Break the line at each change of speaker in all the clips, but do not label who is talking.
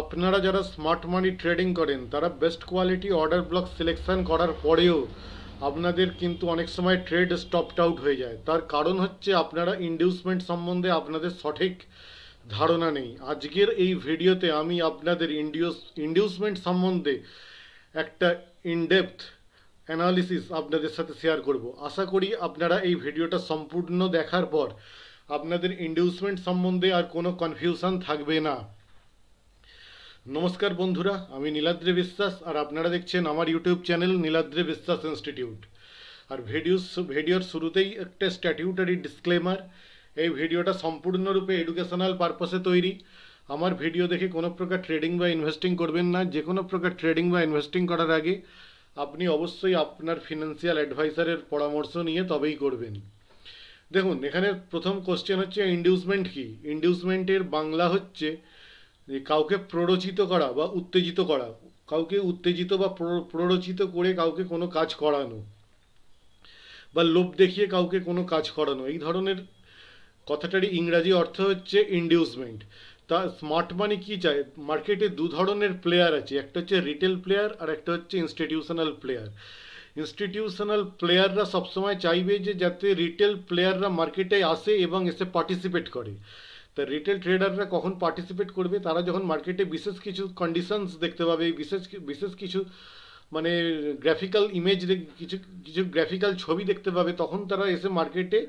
আপনারা যারা স্মার্ট মানি ট্রেডিং করেন, তারা best quality order block selection করার পরেও আপনাদের কিন্তু অনেক সময় ট্রেড স্টপড আউট হয়ে যায়। তার কারণ হচ্ছে আপনারা ইন্ডিউসমেন্ট সম্বন্ধে আপনাদের সঠিক ধারণা নেই। আজকের এই ভিডিওতে আমি আপনাদের ইন্ডিউস ইন্ডিউসমেন্ট সম্বন্ধে একটা ইনডেপথ অ্যানালিসিস আপনাদের সাথে শেয়ার করব। আশা করি আপনারা এই ভিডিওটা সম্পূর্ণ দেখার পর আপনাদের ইন্ডিউসমেন্ট সম্বন্ধে আর কোনো কনফিউশন থাকবে না। নমস্কার বন্ধুরা, আমি নীলাদ্রি বিশ্বাস আর আপনারা দেখছেন আমার ইউটিউব চ্যানেল নীলাদ্রি বিশ্বাস ইনস্টিটিউট। আর ভিডিও ভিডিওর শুরুতেই একটা স্ট্যাটিউটারি ডিসক্লেমার, এই ভিডিওটা সম্পূর্ণরূপে এডুকেশনাল পারপাসে তৈরি। আমার ভিডিও দেখে কোনো প্রকার ট্রেডিং বা ইনভেস্টিং করবেন না, যে কোনো প্রকার ট্রেডিং বা ইনভেস্টিং করার আগে আপনি অবশ্যই আপনার ফিনান্সিয়াল অ্যাডভাইসারের পরামর্শ নিয়ে তবেই করবেন। দেখুন, এখানে প্রথম কোশ্চেন হচ্ছে ইন্ডিউসমেন্ট কি? ইন্ডিউসমেন্টের বাংলা হচ্ছে যে কাউকে প্ররোচিত করা বা উত্তেজিত করা। কাউকে উত্তেজিত বা প্ররোচিত করে কাউকে কোনো কাজ করানো বা লোভ দেখিয়ে কাউকে কোনো কাজ করানো। এই ধরনের কথাটারই ইংরাজি অর্থ হচ্ছে ইন্ডিউসমেন্ট তা স্মার্ট মানি কী চায়? মার্কেটে দু ধরনের প্লেয়ার আছে। একটা হচ্ছে রিটেল প্লেয়ার আর একটা হচ্ছে ইনস্টিটিউশনাল প্লেয়ার ইনস্টিটিউশনাল প্লেয়াররা সবসময় চাইবে যে যাতে রিটেল প্লেয়াররা মার্কেটে আসে এবং এসে পার্টিসিপেট করে। তা রিটেল ট্রেডাররা কখন পার্টিসিপেট করবে? তারা যখন মার্কেটে বিশেষ কিছু কন্ডিশনস দেখতে পাবে, বিশেষ বিশেষ কিছু মানে গ্রাফিক্যাল ইমেজ কিছু কিছু গ্রাফিক্যাল ছবি দেখতে পাবে, তখন তারা এসে মার্কেটে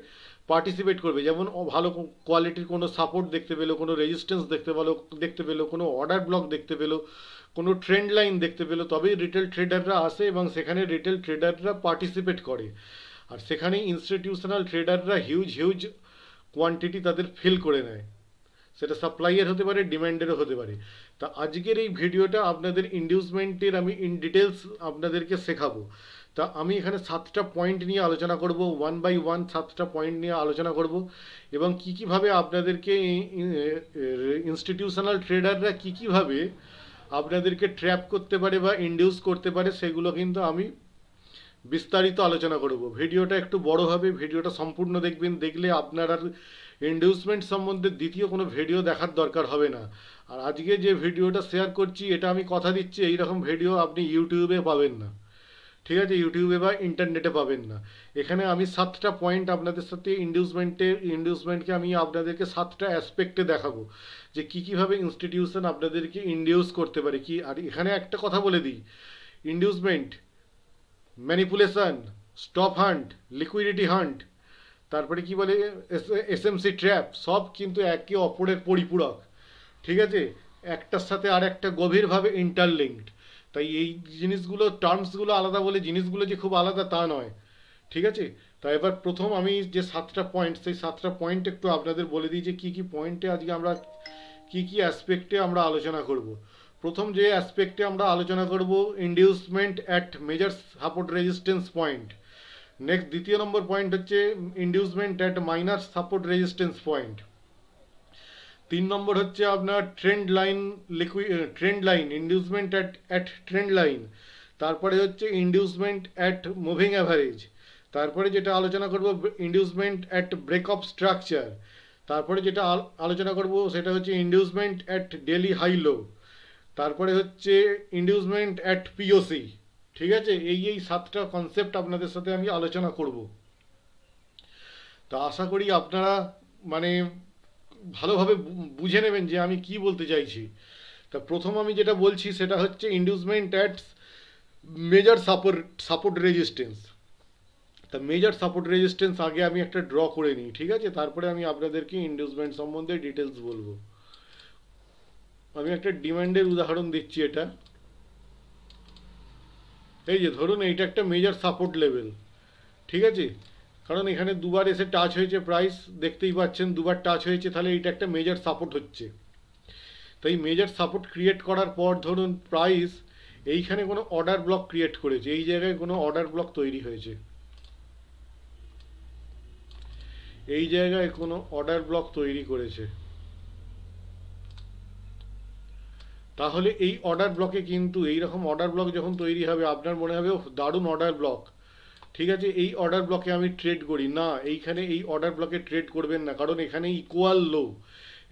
পার্টিসিপেট করবে। যেমন ভালো কোয়ালিটির কোনো সাপোর্ট দেখতে পেল, কোনো রেজিস্ট্যান্স দেখতে পেল দেখতে পেল, কোনো অর্ডার ব্লক দেখতে পেল, কোনো ট্রেন্ড লাইন দেখতে পেল, তবেই রিটেল ট্রেডাররা আসে এবং সেখানে রিটেল ট্রেডাররা পার্টিসিপেট করে। আর সেখানে ইনস্টিটিউশনাল ট্রেডাররা হিউজ হিউজ কোয়ান্টিটি তাদের ফিল করে নেয়। সেটা সাপ্লাইয়ের হতে পারে ডিম্যান্ডেরও হতে পারে। তা আজকের এই ভিডিওটা আপনাদের ইন্ডিউসমেন্টের আমি ইন ডিটেলস আপনাদেরকে শেখাবো। তা আমি এখানে সাতটা পয়েন্ট নিয়ে আলোচনা করব ওয়ান বাই ওয়ান সাতটা পয়েন্ট নিয়ে আলোচনা করব এবং কি কীভাবে আপনাদেরকে ইনস্টিটিউশনাল ট্রেডাররা কি কীভাবে আপনাদেরকে ট্র্যাপ করতে পারে বা ইন্ডিউস করতে পারে সেগুলো কিন্তু আমি বিস্তারিত আলোচনা করব। ভিডিওটা একটু বড় হবে, ভিডিওটা সম্পূর্ণ দেখবেন, দেখলে আপনার ইন্ডিউসমেন্ট সম্বন্ধে দ্বিতীয় কোনো ভিডিও দেখার দরকার হবে না। আর আজকে যে ভিডিওটা শেয়ার করছি, এটা আমি কথা দিচ্ছি এই রকম ভিডিও আপনি ইউটিউবে পাবেন না। ঠিক আছে? ইউটিউবে বা ইন্টারনেটে পাবেন না। এখানে আমি সাতটা পয়েন্ট আপনাদের সাথে ইন্ডিউসমেন্টে ইন্ডিউসমেন্টকে আমি আপনাদেরকে সাতটা অ্যাসপেক্টে দেখাবো। যে কী কীভাবে ইনস্টিটিউশন আপনাদেরকে ইন্ডিউস করতে পারে, কি আর এখানে একটা কথা বলে দিই। Inducement manipulation stop hunt liquidity hunt তারপরে কি বলে এসএমসি ট্র্যাপ, সব কিন্তু একে অপরের পরিপূরক। ঠিক আছে? একটার সাথে আর একটা গভীরভাবে ইন্টারলিঙ্কড তাই এই জিনিসগুলো টার্মসগুলো আলাদা বলে জিনিসগুলো যে খুব আলাদা তা নয়। ঠিক আছে? তাই এবার প্রথম আমি যে সাতটা পয়েন্ট সেই সাতটা পয়েন্ট একটু আপনাদের বলে দিই যে কী কী পয়েন্টে আজকে আমরা কী কী অ্যাসপেক্টে আমরা আলোচনা করব। প্রথম যে অ্যাসপেক্টে আমরা আলোচনা করব inducement at major support resistance point next দ্বিতীয় নম্বর পয়েন্ট হচ্ছে inducement at minor support resistance point তিন নম্বর হচ্ছে আপনার trend line লিকুই trend line inducement at at trend line তারপরে হচ্ছে ইন্ডিউসমেন্ট অ্যাট মুভিং অ্যাভারেজ তারপরে যেটা আলোচনা করব ইন্ডিউসমেন্ট অ্যাট ব্রেকআপ স্ট্রাকচার তারপরে যেটা আলোচনা করব, সেটা হচ্ছে inducement at daily high low তারপরে হচ্ছে ইন্ডিউসমেন্ট অ্যাট পিওসি ঠিক আছে? এই এই সাতটা কনসেপ্ট আপনাদের সাথে আমি আলোচনা করব। তা আশা করি আপনারা মানে ভালোভাবে বুঝে নেবেন যে আমি কি বলতে চাইছি। তা প্রথম আমি যেটা বলছি সেটা হচ্ছে inducement at major support support resistance তা মেজর সাপোর্ট রেজিস্ট্যান্স আগে আমি একটা ড্র করে নিই, ঠিক আছে? তারপরে আমি আপনাদেরকে ইন্ডিউসমেন্ট সম্বন্ধে ডিটেলস বলব। আমি একটা ডিমান্ডের উদাহরণ দিচ্ছি এটা। এই যে ধরুন এইটা একটা মেজর সাপোর্ট লেভেল ঠিক আছে? কারণ এখানে দুবার এসে টাচ হয়েছে প্রাইস দেখতেই পাচ্ছেন দুবার টাচ হয়েছে, তাহলে এইটা একটা মেজর সাপোর্ট হচ্ছে। তাই মেজর সাপোর্ট ক্রিয়েট করার পর ধরুন প্রাইস এইখানে কোনো অর্ডার ব্লক ক্রিয়েট করেছে, এই জায়গায় কোনো অর্ডার ব্লক তৈরি হয়েছে। এই জায়গায় কোনো অর্ডার ব্লক তৈরি করেছে। তাহলে এই অর্ডার ব্লকে কিন্তু এই রকম অর্ডার ব্লক যখন তৈরি হবে, আপনার মনে হবে দারুণ অর্ডার ব্লক ঠিক আছে? এই অর্ডার ব্লকে আমি ট্রেড করি। না, এইখানে এই অর্ডার ব্লকে ট্রেড করবেন না। কারণ এখানে ইকুয়াল লো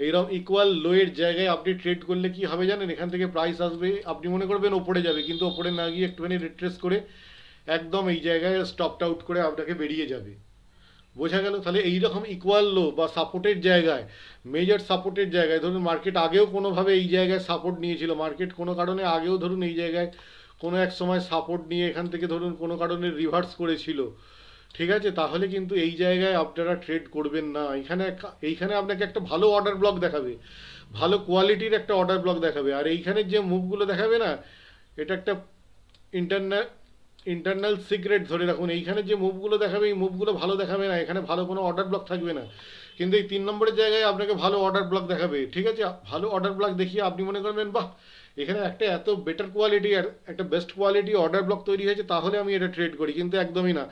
এইরকম ইকুয়াল লোয়ের জায়গায় আপনি ট্রেড করলে কি হবে জানেন? এখান থেকে প্রাইস আসবে। আপনি মনে করবেন ওপরে যাবে। কিন্তু ওপরে না গিয়ে একটুখানি রিট্রেস করে একদম এই জায়গায় স্টপড আউট করে আপনাকে বেরিয়ে যাবে। বোঝা গেল, তাহলে এইরকম ইকুয়াল লো বা সাপোর্টের জায়গায় মেজর সাপোর্টের জায়গায়, ধরুন মার্কেট আগেও কোনোভাবে এই জায়গায় সাপোর্ট নিয়েছিল মার্কেট কোনো কারণে আগেও ধরুন এই জায়গায় কোনো এক সময় সাপোর্ট নিয়ে এখান থেকে ধরুন কোনো কারণে রিভার্স করেছিল, ঠিক আছে? তাহলে কিন্তু এই জায়গায় আপনারা ট্রেড করবেন না। এখানে এইখানে আপনাকে একটা ভালো অর্ডার ব্লক দেখাবে, ভালো কোয়ালিটির একটা অর্ডার ব্লক দেখাবে। আর এইখানের যে মুভগুলো দেখাবে না, এটা একটা ইন্টারনাল ইন্টারনাল সিক্রেট ধরে রাখুন, এইখানে যে মুভগুলো দেখাবে, এই মুভগুলো ভালো দেখাবে না, এখানে ভালো কোনো অর্ডার ব্লক থাকবে না। কিন্তু এই তিন নম্বরের জায়গায় আপনাকে ভালো অর্ডার ব্লক দেখাবে। ঠিক আছে? ভালো অর্ডার ব্লক দেখিয়ে আপনি মনে করবেন, বাহ, এখানে একটা এত বেটার কোয়ালিটি একটা বেস্ট কোয়ালিটি অর্ডার ব্লক তৈরি হয়েছে, তাহলে আমি এটা ট্রেড করি। কিন্তু একদমই না।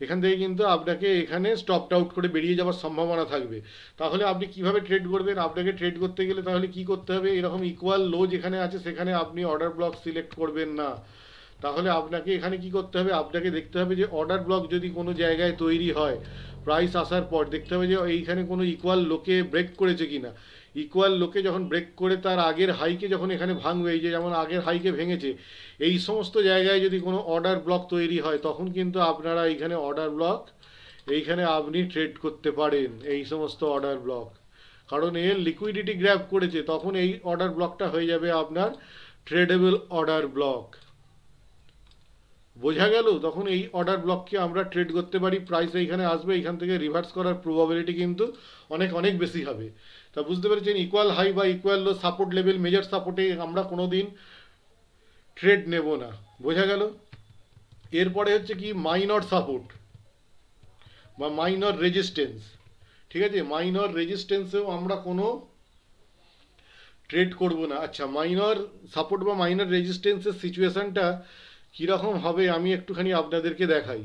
এখান থেকে কিন্তু আপনাকে এখানে স্টপড আউট করে বেরিয়ে যাওয়ার সম্ভাবনা থাকবে। তাহলে আপনি কীভাবে ট্রেড করবেন? আপনাকে ট্রেড করতে গেলে তাহলে কি করতে হবে? এরকম ইকুয়াল লো যেখানে আছে, সেখানে আপনি অর্ডার ব্লক সিলেক্ট করবেন না। তাহলে আপনাকে এখানে কি করতে হবে? আপনাকে দেখতে হবে যে অর্ডার ব্লক যদি কোনো জায়গায় তৈরি হয় প্রাইস আসার পর দেখতে হবে যে এইখানে কোনো ইকুয়াল লোকে ব্রেক করেছে কিনা ইকুয়াল লোকে যখন ব্রেক করে তার আগের হাইকে যখন এখানে ভাঙবে, এই যে যেমন আগের হাইকে ভেঙেছে, এই সমস্ত জায়গায় যদি কোনো অর্ডার ব্লক তৈরি হয়, তখন কিন্তু আপনারা এইখানে অর্ডার ব্লক এইখানে আপনি ট্রেড করতে পারেন, এই সমস্ত অর্ডার ব্লক কারণ এর লিকুইডিটি গ্র্যাব করেছে, তখন এই অর্ডার ব্লকটা হয়ে যাবে আপনার ট্রেডেবল অর্ডার ব্লক বোঝা গেল, তখন এই অর্ডার ব্লককে আমরা ট্রেড করতে পারি প্রাইস এইখানে আসবে, এইখান থেকে রিভার্স করার প্রবাবিলিটি কিন্তু অনেক অনেক বেশি হবে। তা বুঝতে পেরেছেন ইকুয়াল হাই বা equal low support level major সাপোর্টে আমরা কোনো দিন ট্রেড নেব না। বোঝা গেল? এরপরে হচ্ছে কি মাইনর সাপোর্ট বা মাইনর রেজিস্ট্যান্স ঠিক আছে? মাইনর রেজিস্ট্যান্সেও আমরা কোনো ট্রেড করব না। আচ্ছা মাইনর সাপোর্ট বা মাইনর রেজিস্ট্যান্সের সিচুয়েশনটা কীরকম হবে আমি একটুখানি আপনাদেরকে দেখাই।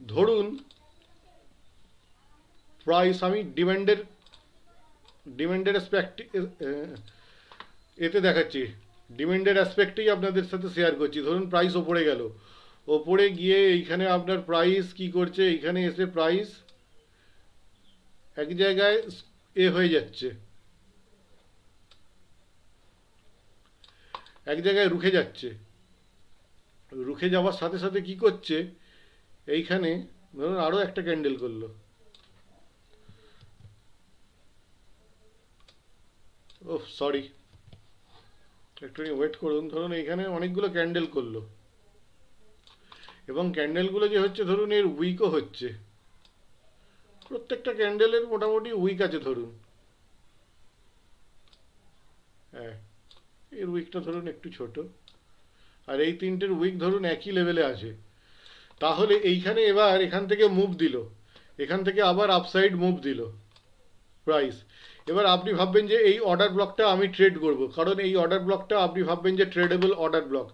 ধরুন প্রাইস আমি ডিমান্ডের ডিমান্ডের অ্যাসপেক্ট এতে দেখাচ্ছি। ডিমান্ডের অ্যাসপেক্টেই আপনাদের সাথে শেয়ার করছি। ধরুন প্রাইস ওপরে গেল। ওপরে গিয়ে এইখানে আপনার প্রাইস কি করছে? এইখানে এসে প্রাইস এক জায়গায় এ হয়ে যাচ্ছে। এক জায়গায় রুখে যাচ্ছে। রুখে যাওয়ার সাথে সাথে কি করছে? এইখানে ধরুন আরও একটা ক্যান্ডেল করল। ও সরি একটু ওয়েট করুন। ধরুন এইখানে অনেকগুলো ক্যান্ডেল করল। এবং ক্যান্ডেলগুলো যে হচ্ছে, ধরুন এর উইকও হচ্ছে। প্রত্যেকটা ক্যান্ডেলের মোটামুটি উইক আছে, ধরুন হ্যাঁ এর উইকটা ধরুন একটু ছোট। আর এই তিনটের উইক ধরুন একই লেভেলে আছে। তাহলে এইখানে এবার এখান থেকে মুভ দিল। এখান থেকে আবার আপসাইড মুভ দিল। প্রাইস এবার আপনি ভাববেন যে এই অর্ডার ব্লকটা আমি ট্রেড করব। কারণ এই অর্ডার ব্লকটা আপনি ভাববেন যে ট্রেডেবল অর্ডার ব্লক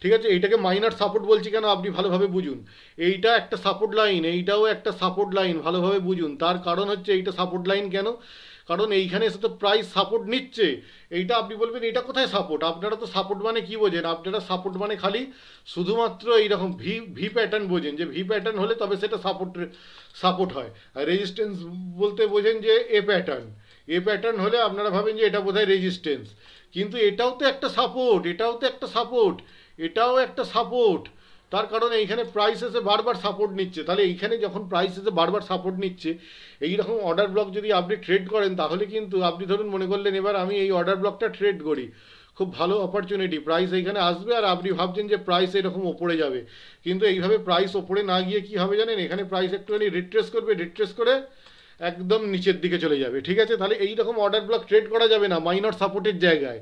ঠিক আছে? এইটাকে মাইনার সাপোর্ট বলছি কেন? আপনি ভালোভাবে বুঝুন। এইটা একটা সাপোর্ট লাইন এইটাও একটা সাপোর্ট লাইন ভালোভাবে বুঝুন। তার কারণ হচ্ছে এইটা সাপোর্ট লাইন কেন? কারণ এইখানে এসে তো প্রায় সাপোর্ট নিচ্ছে। এইটা আপনি বলবেন, এটা কোথায় সাপোর্ট আপনারা তো সাপোর্ট মানে কি বোঝেন? আপনারা সাপোর্ট মানে খালি শুধুমাত্র এইরকম ভি ভি প্যাটার্ন বোঝেন, যে ভি প্যাটার্ন হলে তবে সেটা সাপোর্ট সাপোর্ট হয়। আর রেজিস্ট্যান্স বলতে বোঝেন যে এ প্যাটার্ন এ প্যাটার্ন হলে আপনারা ভাবেন যে এটা বোধহয় রেজিস্ট্যান্স কিন্তু এটাও তো একটা সাপোর্ট এটাও তো একটা সাপোর্ট এটাও একটা সাপোর্ট তার কারণে এইখানে প্রাইস এসে বারবার সাপোর্ট নিচ্ছে। তাহলে এইখানে যখন প্রাইস এসে বারবার সাপোর্ট নিচ্ছে এই রকম অর্ডার ব্লক যদি আপনি ট্রেড করেন, তাহলে কিন্তু আপনি ধরুন মনে করলেন এবার আমি এই অর্ডার ব্লকটা ট্রেড করি। খুব ভালো অপরচুনিটি প্রাইস এইখানে আসবে আর আপনি ভাবছেন যে প্রাইস এরকম ওপরে যাবে। কিন্তু এইভাবে প্রাইস ওপরে না গিয়ে কি হবে জানেন? এখানে প্রাইস একটুখানি রিট্রেস করবে রিট্রেস করে একদম নিচের দিকে চলে যাবে। ঠিক আছে? তাহলে এই রকম অর্ডার ব্লক ট্রেড করা যাবে না মাইনর সাপোর্টের জায়গায়।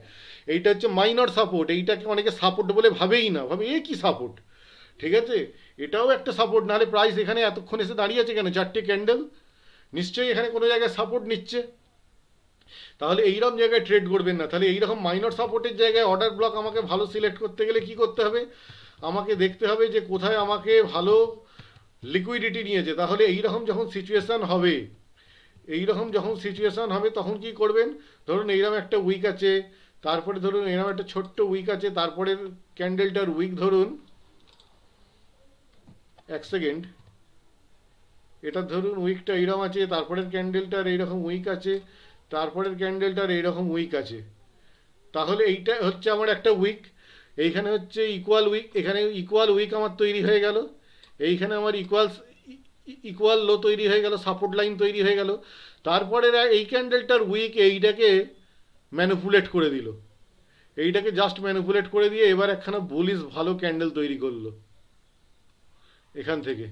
এইটা হচ্ছে মাইনর সাপোর্ট এইটাকে অনেকে সাপোর্ট বলে ভাবেই না। ভাবে, এ কি সাপোর্ট ঠিক আছে? এটাও একটা সাপোর্ট নাহলে প্রাইস এখানে এতক্ষণ এসে দাঁড়িয়ে আছে কেন? চারটে ক্যান্ডেল নিশ্চয়ই এখানে কোনো জায়গায় সাপোর্ট নিচ্ছে। তাহলে এইরকম জায়গায় ট্রেড করবেন না। তাহলে এইরকম মাইনর সাপোর্টের জায়গায় অর্ডার ব্লক আমাকে ভালো সিলেক্ট করতে গেলে কি করতে হবে? আমাকে দেখতে হবে যে কোথায় আমাকে ভালো লিকুইডিটি নিয়েছে। তাহলে এইরকম যখন সিচুয়েশান হবে, এইরকম যখন সিচুয়েশান হবে তখন কি করবেন? ধরুন এইরকম একটা উইক আছে, তারপরে ধরুন এরকম একটা ছোট্ট উইক আছে, তারপরের ক্যান্ডেলটার উইক ধরুন এক সেকেন্ড এটা ধরুন উইকটা এইরকম আছে, তারপরের ক্যান্ডেলটার এইরকম উইক আছে, তারপরের ক্যান্ডেলটার এইরকম উইক আছে। তাহলে এইটা হচ্ছে আমার একটা উইক, এইখানে হচ্ছে ইকুয়াল উইক, এখানে ইকুয়াল উইক আমার তৈরি হয়ে গেল, এইখানে আমার ইকুয়াল ইকুয়াল লো তৈরি হয়ে গেল সাপোর্ট লাইন তৈরি হয়ে গেল। তারপরে এই ক্যান্ডেলটার উইক এইটাকে ম্যানুপুলেট করে দিল। এইটাকে জাস্ট ম্যানুপুলেট করে দিয়ে এবার একখানা বুলিশ ভালো ক্যান্ডেল তৈরি করল। এখান থেকে।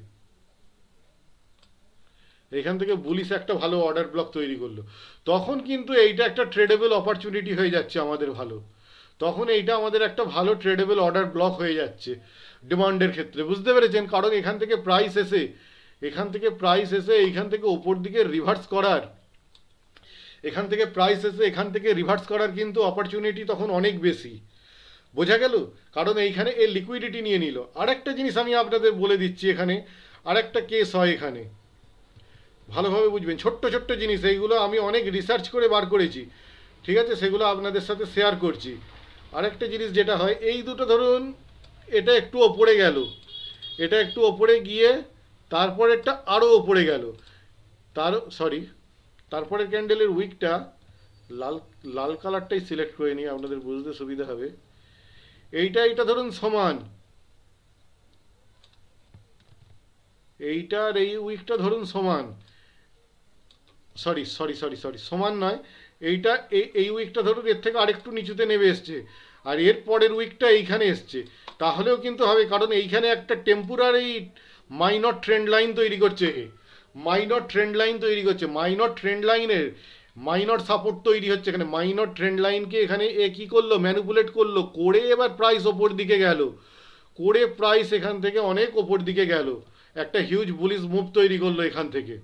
এখান থেকে বুলিশ একটা ভালো অর্ডার ব্লক তৈরি করল। তখন কিন্তু এইটা একটা ট্রেডেবল অপরচুনিটি হয়ে যাচ্ছে আমাদের ভালো। তখন এইটা আমাদের একটা ভালো ট্রেডেবল অর্ডার ব্লক হয়ে যাচ্ছে ডিমান্ডের ক্ষেত্রে। বুঝতে পেরেছেন? কারণ এখান থেকে প্রাইস এসে, এখান থেকে প্রাইস এসে, এইখান থেকে ওপর দিকে রিভার্স করার, এখান থেকে প্রাইস এসে, এখান থেকে রিভার্স করার কিন্তু অপরচুনিটি তখন অনেক বেশি। বোঝা গেল? কারণ এইখানে এ লিকুইডিটি নিয়ে নিল। আরেকটা জিনিস আমি আপনাদের বলে দিচ্ছি এখানে, আরেকটা কেস হয় এখানে। ভালোভাবে বুঝবেন, ছোট্ট ছোট্ট জিনিস, এইগুলো আমি অনেক রিসার্চ করে বার করেছি। ঠিক আছে? সেগুলো আপনাদের সাথে শেয়ার করছি। আরেকটা জিনিস যেটা হয়, এই দুটো ধরুন, এটা একটু ওপরে গেল। এটা একটু ওপরে গিয়ে, তারপরেরটা আরও ওপরে গেল। তার সরি তারপরের ক্যান্ডেলের উইকটা লাল লাল কালারটাই সিলেক্ট করে নিই আপনাদের বুঝতে সুবিধা হবে। এইটা এইটা ধরুন সমান। এইটার এই উইকটা ধরুন সমান। সরি সরি সরি সরি, সমান নয়। এইটা, এই এই উইকটা ধরুন এর থেকে আরেকটু নিচুতে নেমে এসছে। আর এর পরের উইকটা এইখানে এসছে। তাহলেও কিন্তু হবে, কারণ এইখানে একটা টেম্পোরারি মাইনর ট্রেন্ড লাইন তৈরি করছে মাইনর ট্রেন্ড লাইন তৈরি করছে। মাইনর ট্রেন্ড লাইনের মাইনর সাপোর্ট তৈরি হচ্ছে। এখানে মাইনর ট্রেন্ড লাইনকে এখানে এ কী করল? ম্যানুপুলেট করল। করে এবার প্রাইস ওপর দিকে গেল। করে প্রাইস এখান থেকে অনেক ওপর দিকে গেল। একটা হিউজ বুলিশ মুভ তৈরি করল এখান থেকে।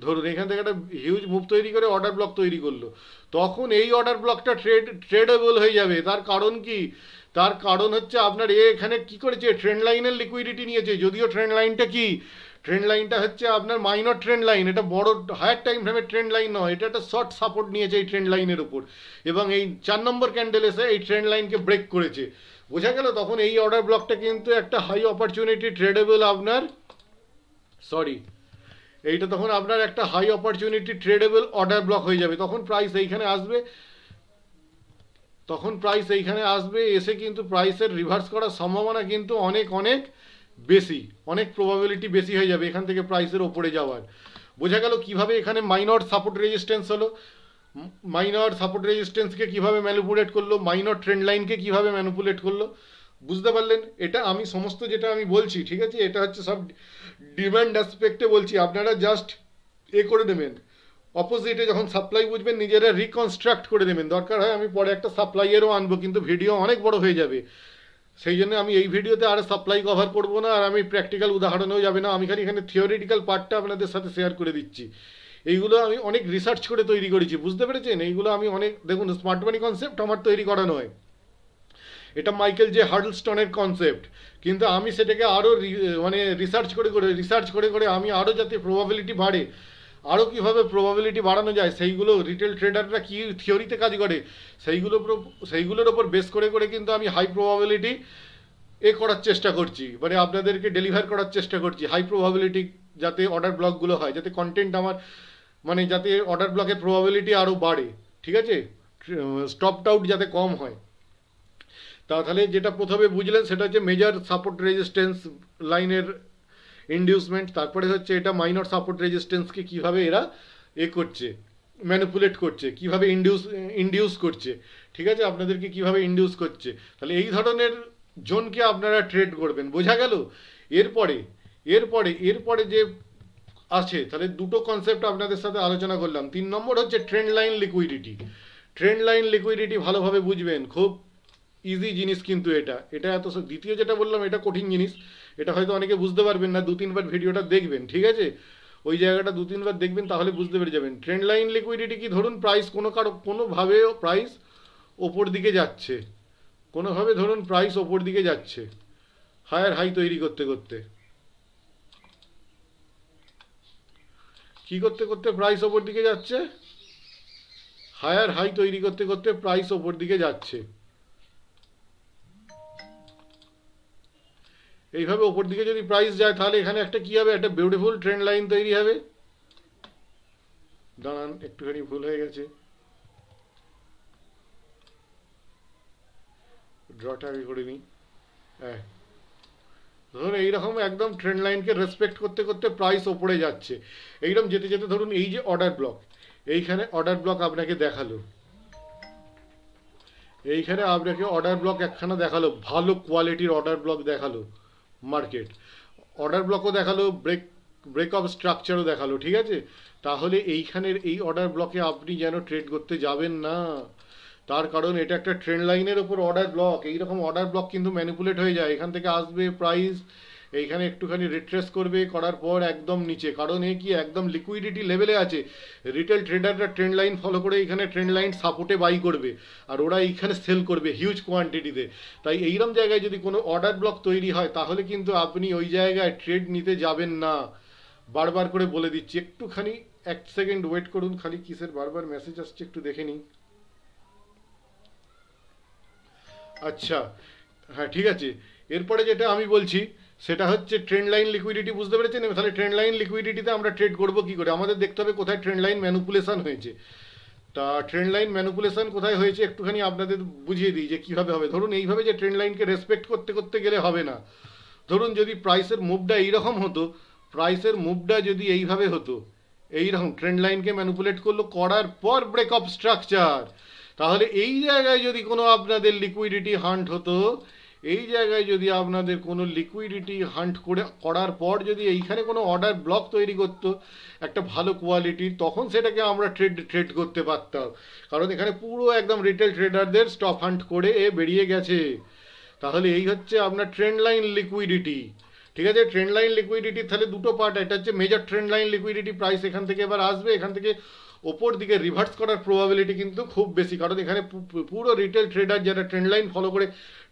ধরুন, এখান থেকে একটা হিউজ মুভ তৈরি করে অর্ডার ব্লক তৈরি করল। তখন এই অর্ডার ব্লকটা ট্রেড ট্রেডেবল হয়ে যাবে। তার কারণ কি? তার কারণ হচ্ছে আপনার এ এখানে কি করেছে? ট্রেন্ড লাইনের লিকুইডিটি নিয়েছে। যদিও ট্রেন্ড লাইনটা কি? ট্রেন্ড লাইনটা হচ্ছে আপনার মাইনর ট্রেন্ড লাইন এটা বড় হায়ার টাইম ফ্রেমের ট্রেন্ড লাইন নয়, এটা একটা শর্ট সাপোর্ট নিয়েছে এই ট্রেন্ড লাইনের উপর। এবং এই চার নম্বর ক্যান্ডেল এসে এই ট্রেন্ড লাইনকে ব্রেক করেছে। বোঝা গেল তখন এই অর্ডার ব্লকটা কিন্তু একটা হাই অপরচুনিটি ট্রেডেবল আপনার সরি এইটা তখন আপনার একটা high opportunity tradable order block হয়ে যাবে। তখন প্রাইস এইখানে আসবে, তখন প্রাইস এইখানে আসবে, এসে কিন্তু প্রাইসের রিভার্স করার সম্ভাবনা কিন্তু অনেক অনেক। বেশি, অনেক প্রবাবিলিটি বেশি হয়ে যাবে এখান থেকে প্রাইসের ওপরে যাওয়ার। বোঝা গেল কীভাবে এখানে মাইনর সাপোর্ট রেজিস্ট্যান্স হলো। মাইনর সাপোর্ট রেজিস্ট্যান্সকে কীভাবে ম্যানুপুলেট করল মাইনর ট্রেন্ড লাইনকে কীভাবে ম্যানুপুলেট করল, বুঝতে পারলেন? এটা আমি সমস্ত যেটা আমি বলছি, ঠিক আছে? এটা হচ্ছে সব ডিম্যান্ড অ্যাসপেক্টে বলছি। আপনারা জাস্ট এ করে দেবেন। অপোজিটে যখন সাপ্লাই বুঝবেন, নিজেরা রিকনস্ট্রাক্ট করে দেবেন। দরকার হয় আমি পরে একটা সাপ্লাইয়েরও আনব, কিন্তু ভিডিও অনেক বড় হয়ে যাবে। সেই জন্য আমি এই ভিডিওতে আর সাপ্লাই কভার করব না, আর আমি প্র্যাকটিক্যাল উদাহরণেও যাবে না, আমি খালি এখানে থিওরিটিক্যাল পার্টটা আপনাদের সাথে শেয়ার করে দিচ্ছি। এইগুলো আমি অনেক রিসার্চ করে তৈরি করেছি, বুঝতে পেরেছেন? এইগুলো আমি অনেক, দেখুন স্মার্ট মানি কনসেপ্ট আমার তৈরি করা নয়। এটা মাইকেল জে হার্ডলস্টনের কনসেপ্ট কিন্তু আমি সেটাকে আরও মানে রিসার্চ করে করে রিসার্চ করে করে আমি আরও যাতে প্রবাবিলিটি বাড়ে আরও কীভাবে প্রবাবিলিটি বাড়ানো যায়, সেইগুলো রিটেল ট্রেডাররা কী থিওরিতে কাজ করে? সেইগুলো সেইগুলোর ওপর বেস করে করে কিন্তু আমি হাই প্রবাবিলিটি এ করার চেষ্টা করছি। মানে আপনাদেরকে ডেলিভার করার চেষ্টা করছি। হাই প্রবাবিলিটি যাতে অর্ডার ব্লকগুলো হয়, যাতে কন্টেন্ট আমার মানে যাতে অর্ডার ব্লকের প্রবাবিলিটি আরও বাড়ে, ঠিক আছে? স্টপ আউট যাতে কম হয়। তাহলে যেটা প্রথমে বুঝলেন, সেটা হচ্ছে মেজর সাপোর্ট রেজিস্ট্যান্স লাইনের ইন্ডিউসমেন্ট তারপরে হচ্ছে এটা মাইনর সাপোর্ট রেজিস্ট্যান্সকে কীভাবে এরা এ করছে ম্যানিপুলেট করছে, কীভাবে ইন্ডিউস ইন্ডিউস করছে, ঠিক আছে? আপনাদেরকে কীভাবে ইন্ডিউস করছে? তাহলে এই ধরনের জোনকে আপনারা ট্রেড করবেন, বোঝা গেল? এরপরে এরপরে এরপরে যে আছে, তাহলে দুটো কনসেপ্ট আপনাদের সাথে আলোচনা করলাম। তিন নম্বর হচ্ছে trend line liquidity trend line liquidity ভালোভাবে বুঝবেন, খুব ইজি জিনিস কিন্তু এটা। এটা এত দ্বিতীয় যেটা বললাম, এটা কঠিন জিনিস। এটা হয়তো অনেকে বুঝতে পারবেন না দু তিনবার ভিডিওটা দেখবেন, ঠিক আছে? ওই জায়গাটা দু তিনবার দেখবেন, তাহলে বুঝতে পেরে যাবেন। ট্রেন্ড লাইন লিকুইডিটি কি, ধরুন প্রাইস কোনো কারও কোনোভাবেও প্রাইস ওপর দিকে যাচ্ছে। কোনোভাবে ধরুন প্রাইস ওপর দিকে যাচ্ছে। হায়ার হাই তৈরি করতে করতে। কি করতে করতে প্রাইস ওপর দিকে যাচ্ছে? হায়ার হাই তৈরি করতে করতে প্রাইস ওপর দিকে যাচ্ছে। এইভাবে ওপর দিকে যদি প্রাইস যায়, তাহলে এখানে একটা কি হবে? একটা বিউটিফুল ট্রেন্ড লাইন তৈরি হবে। দাঁড়ান, একটুখানি ভুল হয়ে গেছে। ড্রটা আগে করে নিই। হ্যাঁ। ধরুন, এইরকম একদম ট্রেন্ড লাইনকে রেসপেক্ট করতে করতে প্রাইস ওপরে যাচ্ছে। এইরকম যেতে যেতে ধরুন, এই যে অর্ডার ব্লক এইখানে অর্ডার ব্লক আপনাকে দেখাল। এইখানে আপনাকে অর্ডার ব্লক একখানা দেখাল, ভালো কোয়ালিটির অর্ডার ব্লক দেখাল। মার্কেট। অর্ডার ব্লকও দেখাল, ব্রেক ব্রেক অফ স্ট্রাকচারও দেখাল, ঠিক আছে? তাহলে এইখানের এই অর্ডার ব্লকে আপনি যেন ট্রেড করতে যাবেন না। তার কারণ এটা একটা ট্রেন লাইনের ওপর অর্ডার ব্লক। এইরকম অর্ডার ব্লক কিন্তু ম্যানিপুলেট হয়ে যায়। এখান থেকে আসবে প্রাইস এইখানে একটুখানি রিট্রেস করবে, করার পর একদম নিচে। কারণ এ কি, একদম লিকুইডিটি লেভেলে আছে। রিটেল ট্রেডাররা ট্রেন্ড লাইন ফলো করে এখানে ট্রেন্ড লাইন সাপোর্টে বাই করবে। আর ওরা এইখানে সেল করবে হিউজ কোয়ান্টিটিতে তাই এইরকম জায়গায় যদি কোনো অর্ডার ব্লক তৈরি হয়, তাহলে কিন্তু আপনি ওই জায়গায় ট্রেড নিতে যাবেন না। বারবার করে বলে দিচ্ছি। একটুখানি, এক সেকেন্ড ওয়েট করুন খালি কিসের, বারবার মেসেজ আসছে, একটু দেখে নিই আচ্ছা হ্যাঁ ঠিক আছে। এরপরে যেটা আমি বলছি সেটা হচ্ছে ট্রেন্ড লাইন লিকুইডিটি বুঝতে পেরেছেন? তাহলে ট্রেন্ড লাইন লিকুইডিটিতে আমরা ট্রেড করব কী করে? আমাদের দেখতে হবে কোথায় ট্রেন্ড লাইন ম্যানুপুলেশন হয়েছে। তা ট্রেন্ড লাইন ম্যানুপুলেশন কোথায় হয়েছে একটুখানি আপনাদের বুঝিয়ে দিই যে কীভাবে হবে। ধরুন এইভাবে যে ট্রেন্ড লাইনকে রেসপেক্ট করতে করতে গেলে হবে না। ধরুন যদি প্রাইসের মুভটা এইরকম হতো প্রাইসের মুভটা যদি এইভাবে হতো, এইরকম ট্রেন্ড লাইনকে ম্যানুপুলেট করল, করার পর ব্রেক অফ স্ট্রাকচার তাহলে এই জায়গায় যদি কোনো আপনাদের লিকুইডিটি হান্ট হতো এই জায়গায় যদি আপনাদের কোনো লিকুইডিটি হান্ট করে, করার পর যদি এইখানে কোনো অর্ডার ব্লক তৈরি করতো, একটা ভালো কোয়ালিটির তখন সেটাকে আমরা ট্রেড ট্রেড করতে পারতাম। কারণ এখানে পুরো একদম রিটেল ট্রেডারদের স্টপ হান্ট করে এ বেরিয়ে গেছে। তাহলে এই হচ্ছে আপনার ট্রেন্ড লাইন লিকুইডিটি ঠিক আছে? ট্রেন্ড লাইন লিকুইডিটি তাহলে দুটো পার্ট এটা হচ্ছে major trend line liquidity price এখান থেকে এবার আসবে, এখান থেকে ওপর দিকে রিভার্স করার প্রবাবিলিটি কিন্তু খুব বেশি। কারণ এখানে পুরো রিটেল ট্রেডার যারা ট্রেন্ড লাইন ফলো করে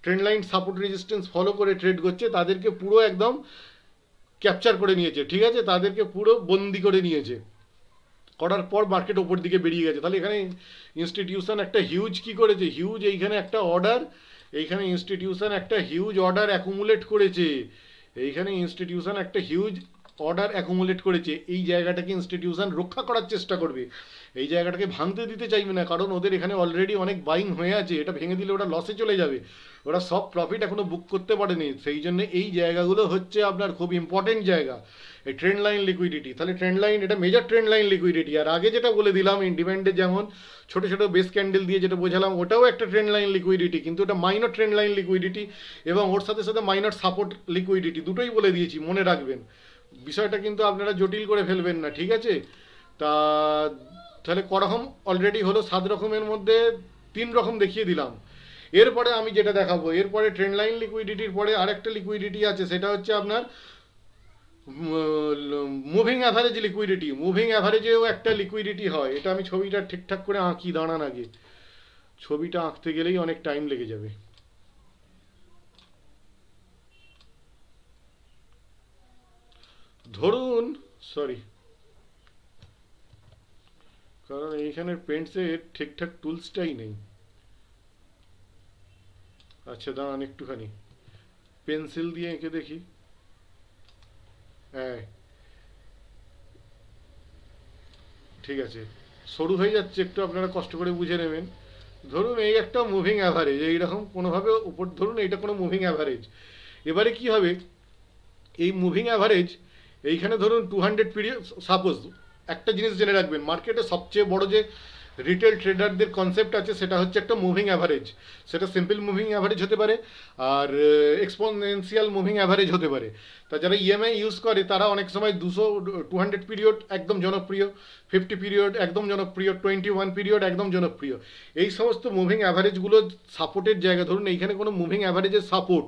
trend line support resistance follow করে ট্রেড করছে, তাদেরকে পুরো একদম ক্যাপচার করে নিয়েছে, ঠিক আছে? তাদেরকে পুরো বন্দি করে নিয়েছে। করার পর মার্কেট ওপর দিকে বেরিয়ে গেছে। তাহলে এখানে ইনস্টিটিউশন একটা হিউজ কি করেছে? হিউজ এইখানে একটা অর্ডার এইখানে ইনস্টিটিউশন একটা হিউজ অর্ডার অ্যাকুমুলেট করেছে। এইখানে ইনস্টিটিউশন একটা হিউজ অর্ডার অ্যাকুমুলেট করেছে, এই জায়গাটাকে ইনস্টিটিউশন রক্ষা করার চেষ্টা করবে। এই জায়গাটাকে ভাঙতে দিতে চাইবে না, কারণ ওদের এখানে অলরেডি অনেক বাইং হয়ে আছে, এটা ভেঙে দিলে ওরা লসে চলে যাবে। ওরা সব প্রফিট এখনও বুক করতে পারেনি, সেই জন্য এই জায়গাগুলো হচ্ছে আপনার খুব ইম্পর্টেন্ট জায়গা। এই ট্রেন্ড লাইন লিকুইডিটি তাহলে ট্রেন্ড লাইন এটা মেজর ট্রেন্ড লাইন লিকুইডিটি আর আগে যেটা বলে দিলাম ইন্ডিপেন্ডে যেমন ছোট ছোট বেস ক্যান্ডেল দিয়ে যেটা বোঝালাম, ওটাও একটা ট্রেন্ড লাইন লিকুইডিটি কিন্তু ওটা মাইনর ট্রেন্ড লাইন লিকুইডিটি এবং ওর সাথে সাথে মাইনর সাপোর্ট লিকুইডিটি দুটোই বলে দিয়েছি, মনে রাখবেন। বিষয়টা কিন্তু আপনারা জটিল করে ফেলবেন না, ঠিক আছে? তা তাহলে করকম অলরেডি হলো সাত রকমের মধ্যে তিন রকম দেখিয়ে দিলাম। এরপরে আমি যেটা দেখাবো, এরপরে ট্রেন্ড লাইন লিকুইডিটির পরে আরেকটা লিকুইডিটি আছে, সেটা হচ্ছে আপনার মুভিং অ্যাভারেজ লিকুইডিটি মুভিং অ্যাভারেজেও একটা লিকুইডিটি হয়। এটা আমি ছবিটা ঠিকঠাক করে আঁকি, দাঁড়ান আগে। ছবিটা আঁকতে গেলেই অনেক টাইম লেগে যাবে। ধরুন সরি কারণ এইখানের পেন্টসের ঠিকঠাক টুলসটাই নেই। আচ্ছা দাঁড়ান একটুখানি। পেন্সিল দিয়ে এঁকে দেখি। হ্যাঁ। ঠিক আছে। সরু হয়ে যাচ্ছে, একটু আপনারা কষ্ট করে বুঝে নেবেন। ধরুন, এই একটা মুভিং অ্যাভারেজ এইরকম কোনোভাবে উপর, ধরুন, এইটা কোনো মুভিং অ্যাভারেজ এবারে কি হবে? এই মুভিং অ্যাভারেজ এইখানে ধরুন টু হান্ড্রেড পিরিয়ড সাপোজ একটা জিনিস জেনে রাখবেন মার্কেটে সবচেয়ে বড় যে রিটেল ট্রেডারদের কনসেপ্ট আছে, সেটা হচ্ছে একটা মুভিং অ্যাভারেজ সেটা সিম্পল মুভিং অ্যাভারেজ হতে পারে, আর এক্সপোনেন্সিয়াল মুভিং অ্যাভারেজ হতে পারে। তা যারা ইএমআই ইউজ করে, তারা অনেক সময় দুশো টু হান্ড্রেড পিরিয়ড একদম জনপ্রিয় ফিফটি পিরিয়ড একদম জনপ্রিয় টোয়েন্টি ওয়ান পিরিয়ড একদম জনপ্রিয়। এই সমস্ত মুভিং অ্যাভারেজগুলো সাপোর্টের জায়গা। ধরুন এইখানে কোনো মুভিং অ্যাভারেজের সাপোর্ট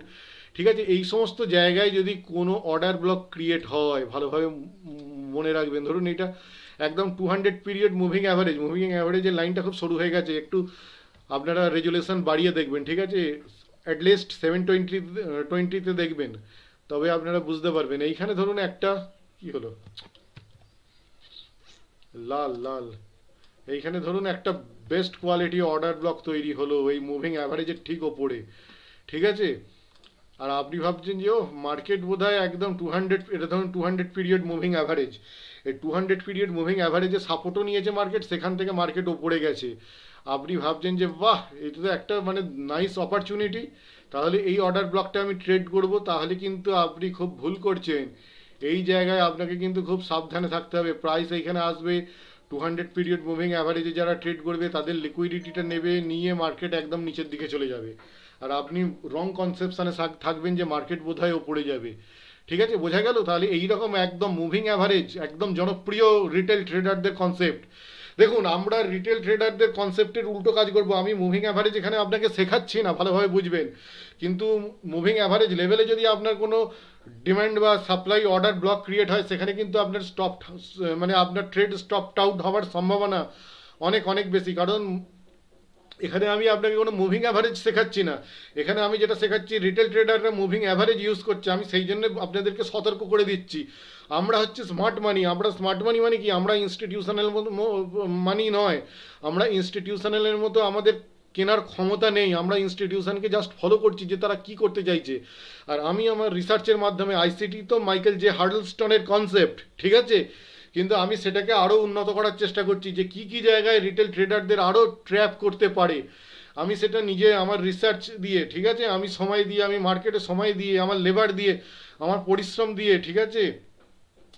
ঠিক আছে, এই সমস্ত জায়গায় যদি কোনো অর্ডার ব্লক ক্রিয়েট হয়, ভালোভাবে মনে রাখবেন। ধরুন এটা একদম two hundred period moving average moving অ্যাভারেজের লাইনটা খুব সরু হয়ে গেছে, একটু আপনারা রেজুলেশন বাড়িয়ে দেখবেন, ঠিক আছে? অ্যাটলিস্ট সেভেন টোয়েন্টি টোয়েন্টিতে দেখবেন, তবে আপনারা বুঝতে পারবেন। এইখানে ধরুন একটা, কি হলো? লাল লাল। এইখানে ধরুন একটা বেস্ট কোয়ালিটি অর্ডার ব্লক তৈরি হলো এই মুভিং অ্যাভারেজের ঠিক ওপরে। ঠিক আছে? আর আপনি ভাবছেন যে ও মার্কেট বোধহয় একদম টু হান্ড্রেড এটা ধরুন two hundred period moving average এই টু হান্ড্রেড পিরিয়ড মুভিং অ্যাভারেজে সাপোর্টও নিয়েছে মার্কেট সেখান থেকে মার্কেট ওপরে গেছে। আপনি ভাবছেন যে, বাহ এটা তো একটা মানে নাইস অপরচুনিটি তাহলে এই অর্ডার ব্লকটা আমি ট্রেড করব, তাহলে কিন্তু আপনি খুব ভুল করছেন। এই জায়গায় আপনাকে কিন্তু খুব সাবধানে থাকতে হবে। প্রাইস এইখানে আসবে টু হান্ড্রেড পিরিয়ড মুভিং অ্যাভারেজে যারা ট্রেড করবে, তাদের লিকুইডিটিটা নেবে, নিয়ে মার্কেট একদম নিচের দিকে চলে যাবে। আর আপনি রং কনসেপশনে থাকবেন যে মার্কেট বোধহয় ওপরে যাবে। ঠিক আছে? বোঝা গেল? তাহলে এইরকম একদম মুভিং অ্যাভারেজ একদম জনপ্রিয় রিটেল ট্রেডারদের কনসেপ্ট দেখুন, আমরা রিটেল ট্রেডারদের কনসেপ্টের উল্টো কাজ করব। আমি মুভিং অ্যাভারেজ এখানে আপনাকে শেখাচ্ছি না, ভালোভাবে বুঝবেন। কিন্তু মুভিং অ্যাভারেজ লেভেলে যদি আপনার কোনো ডিমান্ড বা সাপ্লাই অর্ডার ব্লক ক্রিয়েট হয়, সেখানে কিন্তু আপনার স্টপ মানে আপনার ট্রেড স্টপ আউট হওয়ার সম্ভাবনা অনেক অনেক বেশি। কারণ এখানে আমি আপনাকে কোনো মুভিং অ্যাভারেজ শেখাচ্ছি না। এখানে আমি যেটা শেখাচ্ছি রিটেল ট্রেডাররা মুভিং অ্যাভারেজ ইউজ করছে, আমি সেই জন্য আপনাদেরকে সতর্ক করে দিচ্ছি। আমরা হচ্ছে স্মার্ট মানি আমরা স্মার্ট মানি মানে কি? আমরা ইনস্টিটিউশনাল মতো মানি নয়। আমরা ইনস্টিটিউশনালের মতো আমাদের কেনার ক্ষমতা নেই। আমরা ইনস্টিটিউশনকে জাস্ট ফলো করছি যে তারা কি করতে চাইছে। আর আমি আমার রিসার্চের মাধ্যমে আইসিটি তো মাইকেল যে হার্ডলস্টনের কনসেপ্ট ঠিক আছে? কিন্তু আমি সেটাকে আরও উন্নত করার চেষ্টা করছি যে কি কি জায়গায় রিটেল ট্রেডারদের আরও ট্র্যাপ করতে পারে। আমি সেটা নিজে আমার রিসার্চ দিয়ে, ঠিক আছে? আমি সময় দিয়ে, আমি মার্কেটে সময় দিয়ে, আমার লেবার দিয়ে, আমার পরিশ্রম দিয়ে, ঠিক আছে?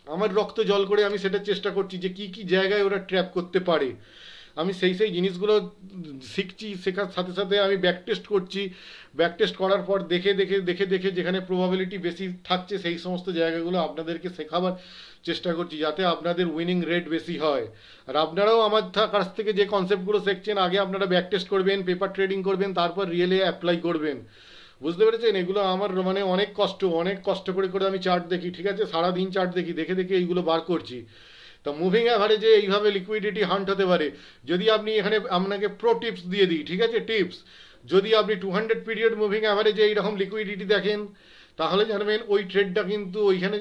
আমার রক্ত জল করে আমি সেটা চেষ্টা করছি যে কি কি জায়গায় ওরা ট্র্যাপ করতে পারে। আমি সেই সেই জিনিসগুলো শিখছি, শেখার সাথে সাথে আমি ব্যাক টেস্ট করছি। ব্যাক টেস্ট করার পর দেখে দেখে দেখে দেখে যেখানে প্রবাবিলিটি বেশি থাকছে সেই সমস্ত জায়গাগুলো আপনাদেরকে শেখাবার চেষ্টা করছি যাতে আপনাদের উইনিং রেট বেশি হয়। আর আপনারাও আমার কাছ থেকে যে কনসেপ্টগুলো শিখছেন, আগে আপনারা ব্যাক টেস্ট করবেন পেপার ট্রেডিং করবেন, তারপর রিয়েলে অ্যাপ্লাই করবেন। বুঝতে পেরেছেন? এগুলো আমার মানে অনেক কষ্ট অনেক কষ্ট করে করে আমি চার্ট দেখি, ঠিক আছে? সারাদিন চার্ট দেখি, দেখে দেখে এইগুলো বার করছি। তো মুভিং অ্যাভারেজে এইভাবে লিকুইডিটি হান্ট হতে পারে। যদি আপনি এখানে আপনাকে প্রো টিপস দিয়ে দিই, ঠিক আছে? টিপস যদি আপনি টু হান্ড্রেড পিরিয়ড মুভিং অ্যাভারেজে এইরকম লিকুইডিটি দেখেন, তাহলে জানবেন ওই ট্রেডটা কিন্তু ওইখানে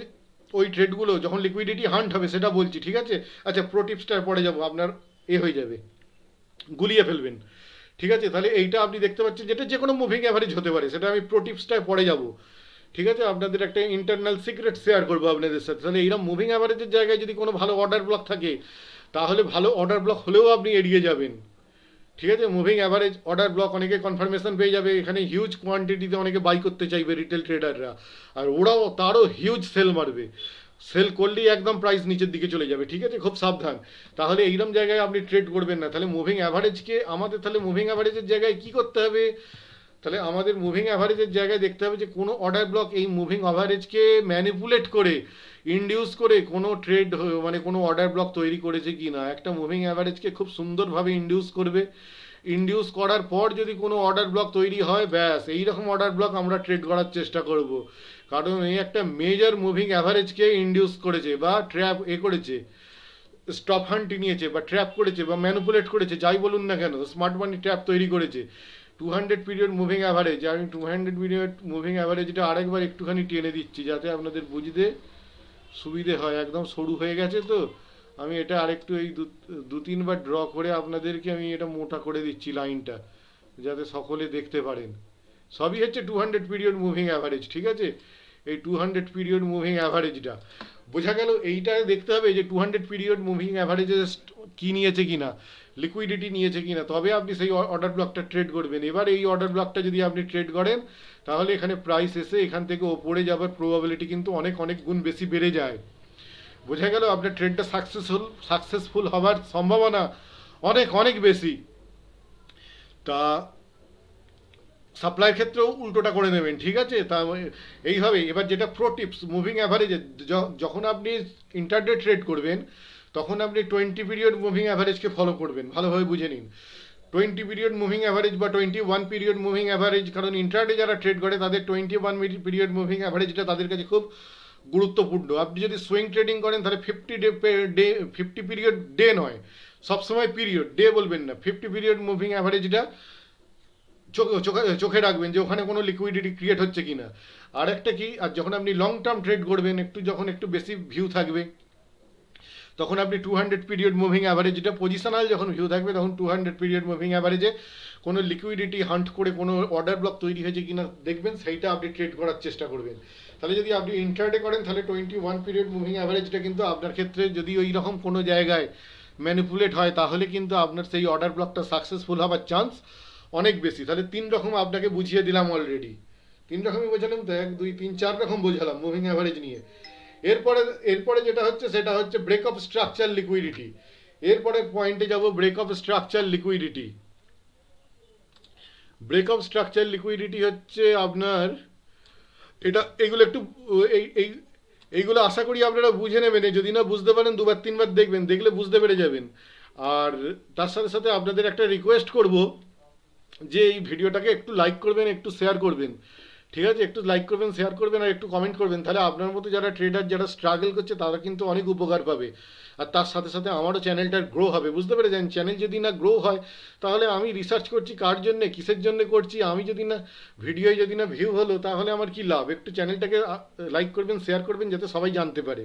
ওই ট্রেডগুলো যখন লিকুইডিটি হান্ট হবে, সেটা বলছি, ঠিক আছে? আচ্ছা প্রো টিপসটার পরে যাব, আপনার এ হয়ে যাবে, গুলিয়ে ফেলবেন, ঠিক আছে? তাহলে এইটা আপনি দেখতে পাচ্ছেন যেটা যে কোনো মুভিং অ্যাভারেজ হতে পারে, সেটা আমি প্রো টিপসটায় পরে যাব, ঠিক আছে? আপনাদের একটা ইন্টারনাল সিক্রেট শেয়ার করব আপনাদের সাথে। তাহলে এইরকম মুভিং অ্যাভারেজের জায়গায় যদি কোনো ভালো অর্ডার ব্লক থাকে, তাহলে ভালো অর্ডার ব্লক হলেও আপনি এড়িয়ে যাবেন। ঠিক আছে মুভিং অ্যাভারেজ অর্ডার ব্লক অনেকে কনফার্মেশন পেয়ে যাবে। এখানে হিউজ কোয়ান্টিটিতে অনেকে বাই করতে চাইবে রিটেল ট্রেডাররা আর ওরাও তারও হিউজ সেল মারবে। সেল করলেই একদম প্রাইস নিচের দিকে চলে যাবে, ঠিক আছে? খুব সাবধান। তাহলে এইরকম জায়গায় আপনি ট্রেড করবেন না। তাহলে মুভিং অ্যাভারেজকে আমাদের, তাহলে মুভিং অ্যাভারেজের জায়গায় কী করতে হবে? তাহলে আমাদের মুভিং অ্যাভারেজের জায়গায় দেখতে হবে যে কোনো অর্ডার ব্লক এই মুভিং অ্যাভারেজকে ম্যানিপুলেট করে ইন্ডিউস করে কোনো ট্রেড মানে কোনো অর্ডার ব্লক তৈরি করেছে কি না, একটা মুভিং অ্যাভারেজকে খুব সুন্দরভাবে ইন্ডিউস করবে। ইন্ডিউস করার পর যদি কোনো অর্ডার ব্লক তৈরি হয়, ব্যাস, এইরকম অর্ডার ব্লক আমরা ট্রেড করার চেষ্টা করব। কারণ এই একটা মেজর মুভিং অ্যাভারেজকে ইন্ডিউস করেছে বা ট্র্যাপ এ করেছে স্টপ হান্ট নিয়েছে বা ট্র্যাপ করেছে বা ম্যানুপুলেট করেছে, যাই বলুন না কেন স্মার্ট মানি ট্র্যাপ তৈরি করেছে। Two hundred period moving average আমি টু হান্ড্রেড পিরিয়ড মুভিং অ্যাভারেজটা আরেকবার একটুখানি টেনে দিচ্ছি যাতে আপনাদের বুঝতে সুবিধে হয়, একদম সরু হয়ে গেছে তো। আমি এটা আরেকটু এই দু তিনবার ড্র করে আপনাদেরকে আমি এটা মোটা করে দিচ্ছি লাইনটা যাতে সকলে দেখতে পারেন। সবই হচ্ছে two hundred period moving average ঠিক আছে? এই টু হান্ড্রেড পিরিয়ড মুভিং অ্যাভারেজটা বোঝা গেল, এইটা দেখতে হবে যে টু হান্ড্রেড পিরিয়ড মুভিং অ্যাভারেজে কী নিয়েছে কিনা। লিকুইডিটি নিয়েছে কিনা, তবে আপনি সেই অর্ডার ব্লকটা ট্রেড করবেন। এবার এই অর্ডার ব্লকটা যদি আপনি ট্রেড করেন, তাহলে এখানে প্রাইস এসে এখান থেকে ওপরে যাবার প্রবাবিলিটি কিন্তু অনেক অনেক গুণ বেশি বেড়ে যায়। বোঝা গেল আপনার ট্রেডটা সাকসেসফুল সাকসেসফুল হওয়ার সম্ভাবনা অনেক অনেক বেশি। তা সাপ্লাইয়ের ক্ষেত্রেও উল্টোটা করে নেবেন, ঠিক আছে? তা এইভাবে এবার যেটা প্রো টিপস মুভিং অ্যাভারেজে যখন আপনি ইন্টারডে ট্রেড করবেন তখন আপনি টোয়েন্টি পিরিয়ড মুভিং অ্যাভারেজকে ফলো করবেন, ভালোভাবে বুঝে নিন। টোয়েন্টি পিরিয়ড মুভিং অ্যাভারেজ বা twenty one period moving average কারণ ইন্টারডে যারা ট্রেড করে, তাদের টোয়েন্টি ওয়ান পিরিয়ড মুভিং অ্যাভারেজটা তাদের কাছে খুব গুরুত্বপূর্ণ। আপনি যদি সুইং ট্রেডিং করেন, তাহলে fifty day day fifty period day নয়, সবসময় পিরিয়ড ডে বলবেন না। ফিফটি পিরিয়ড মুভিং অ্যাভারেজটা চোখে চোখে রাখবেন যে ওখানে কোনো লিকুইডিটি ক্রিয়েট হচ্ছে কি না আর একটা কি, আর যখন আপনি লং টার্ম ট্রেড করবেন, একটু যখন একটু বেশি ভিউ থাকবে তখন আপনি two hundred period moving average positional যখন ভিউ থাকবে, তখন টু হান্ড্রেড পিরিয়ড মুভিং অ্যাভারেজে কোনো লিকুইডিটি হান্ট করে কোনো অর্ডার ব্লক তৈরি হয়েছে কিনা দেখবেন, সেইটা আপনি ট্রেড করার চেষ্টা করবেন। তাহলে যদি আপনি ইন্টারডে করেন, তাহলে টোয়েন্টি ওয়ান পিরিয়ড মুভিং অ্যাভারেজটা কিন্তু আপনার ক্ষেত্রে যদি ওই রকম কোনো জায়গায় ম্যানিপুলেট হয়, তাহলে কিন্তু আপনার সেই অর্ডার ব্লকটা সাকসেসফুল হওয়ার চান্স অনেক বেশি। তাহলে তিন রকম আপনাকে বুঝিয়ে দিলাম অলরেডি তিন রকমই বোঝালাম তো, এক, দুই, তিন, চার রকম বোঝালাম মুভিং অ্যাভারেজ নিয়ে। এরপরে এরপরে যেটা হচ্ছে, সেটা হচ্ছে ব্রেক অফ স্ট্রাকচার লিকুইডিটি এরপরে পয়েন্টে যাব break of structure liquidity break of structure liquidity হচ্ছে আপনার, এটা, এগুলো একটু, এই এই, এইগুলো আশা করি আপনারা বুঝে নেবেন যদি না বুঝতে পারেন, দুবার, তিনবার দেখবেন, দেখলে বুঝতে পেরে যাবেন। আর তার সাথে সাথে আপনাদের একটা রিকোয়েস্ট করব যে এই ভিডিওটাকে একটু লাইক করবেন, একটু শেয়ার করবেন। ঠিক আছে, একটু লাইক করবেন শেয়ার করবেন আর একটু কমেন্ট করবেন। তাহলে আপনার মতো যারা ট্রেডার যারা স্ট্রাগল করছে, তারা কিন্তু অনেক উপকার পাবে। আর তার সাথে সাথে আমারও চ্যানেলটার গ্রো হবে, বুঝতে পেরেছেন? চ্যানেল যদি না গ্রো হয়, তাহলে আমি রিসার্চ করছি কার জন্য, কিসের জন্য করছি, আমি যদি না ভিডিওয় যদি না ভিউ হলো, তাহলে আমার কি লাভ? একটু চ্যানেলটাকে লাইক করবেন শেয়ার করবেন, যাতে সবাই জানতে পারে।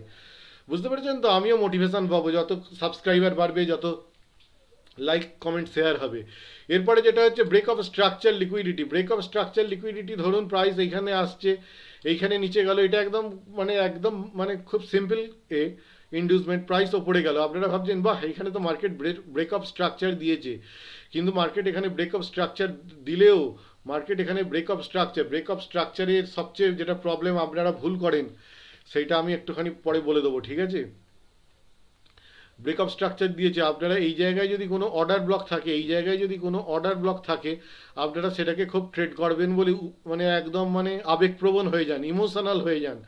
বুঝতে পেরেছেন তো? আমিও মোটিভেশন পাবো, যত সাবস্ক্রাইবার বাড়বে, যত লাইক কমেন্ট শেয়ার হবে। এরপরে যেটা হচ্ছে break of structure liquidity break of structure liquidity ধরুন প্রাইস এইখানে আসছে, এইখানে নিচে গেল, এটা একদম মানে একদম মানে খুব সিম্পল এ ইন্ডিউসমেন্ট প্রাইস ওপরে গেল। আপনারা ভাবছেন, বাহ এখানে তো মার্কেট ব্রেক অফ স্ট্রাকচার দিয়েছে। কিন্তু মার্কেট এখানে ব্রেক অফ স্ট্রাকচার দিলেও মার্কেট এখানে break of structure break of স্ট্রাকচারের সবচেয়ে যেটা প্রবলেম আপনারা ভুল করেন সেইটা আমি একটুখানি পরে বলে দেবো, ঠিক আছে? ব্রেকআপ স্ট্রাকচার দিয়েছে, আপনারা এই জায়গায় যদি কোনো অর্ডার ব্লক থাকে, এই জায়গায় যদি কোনো অর্ডার ব্লক থাকে, আপনারা সেটাকে খুব ট্রেড করবেন বলে মানে একদম মানে আবেগপ্রবণ হয়ে যান ইমোশনাল হয়ে যান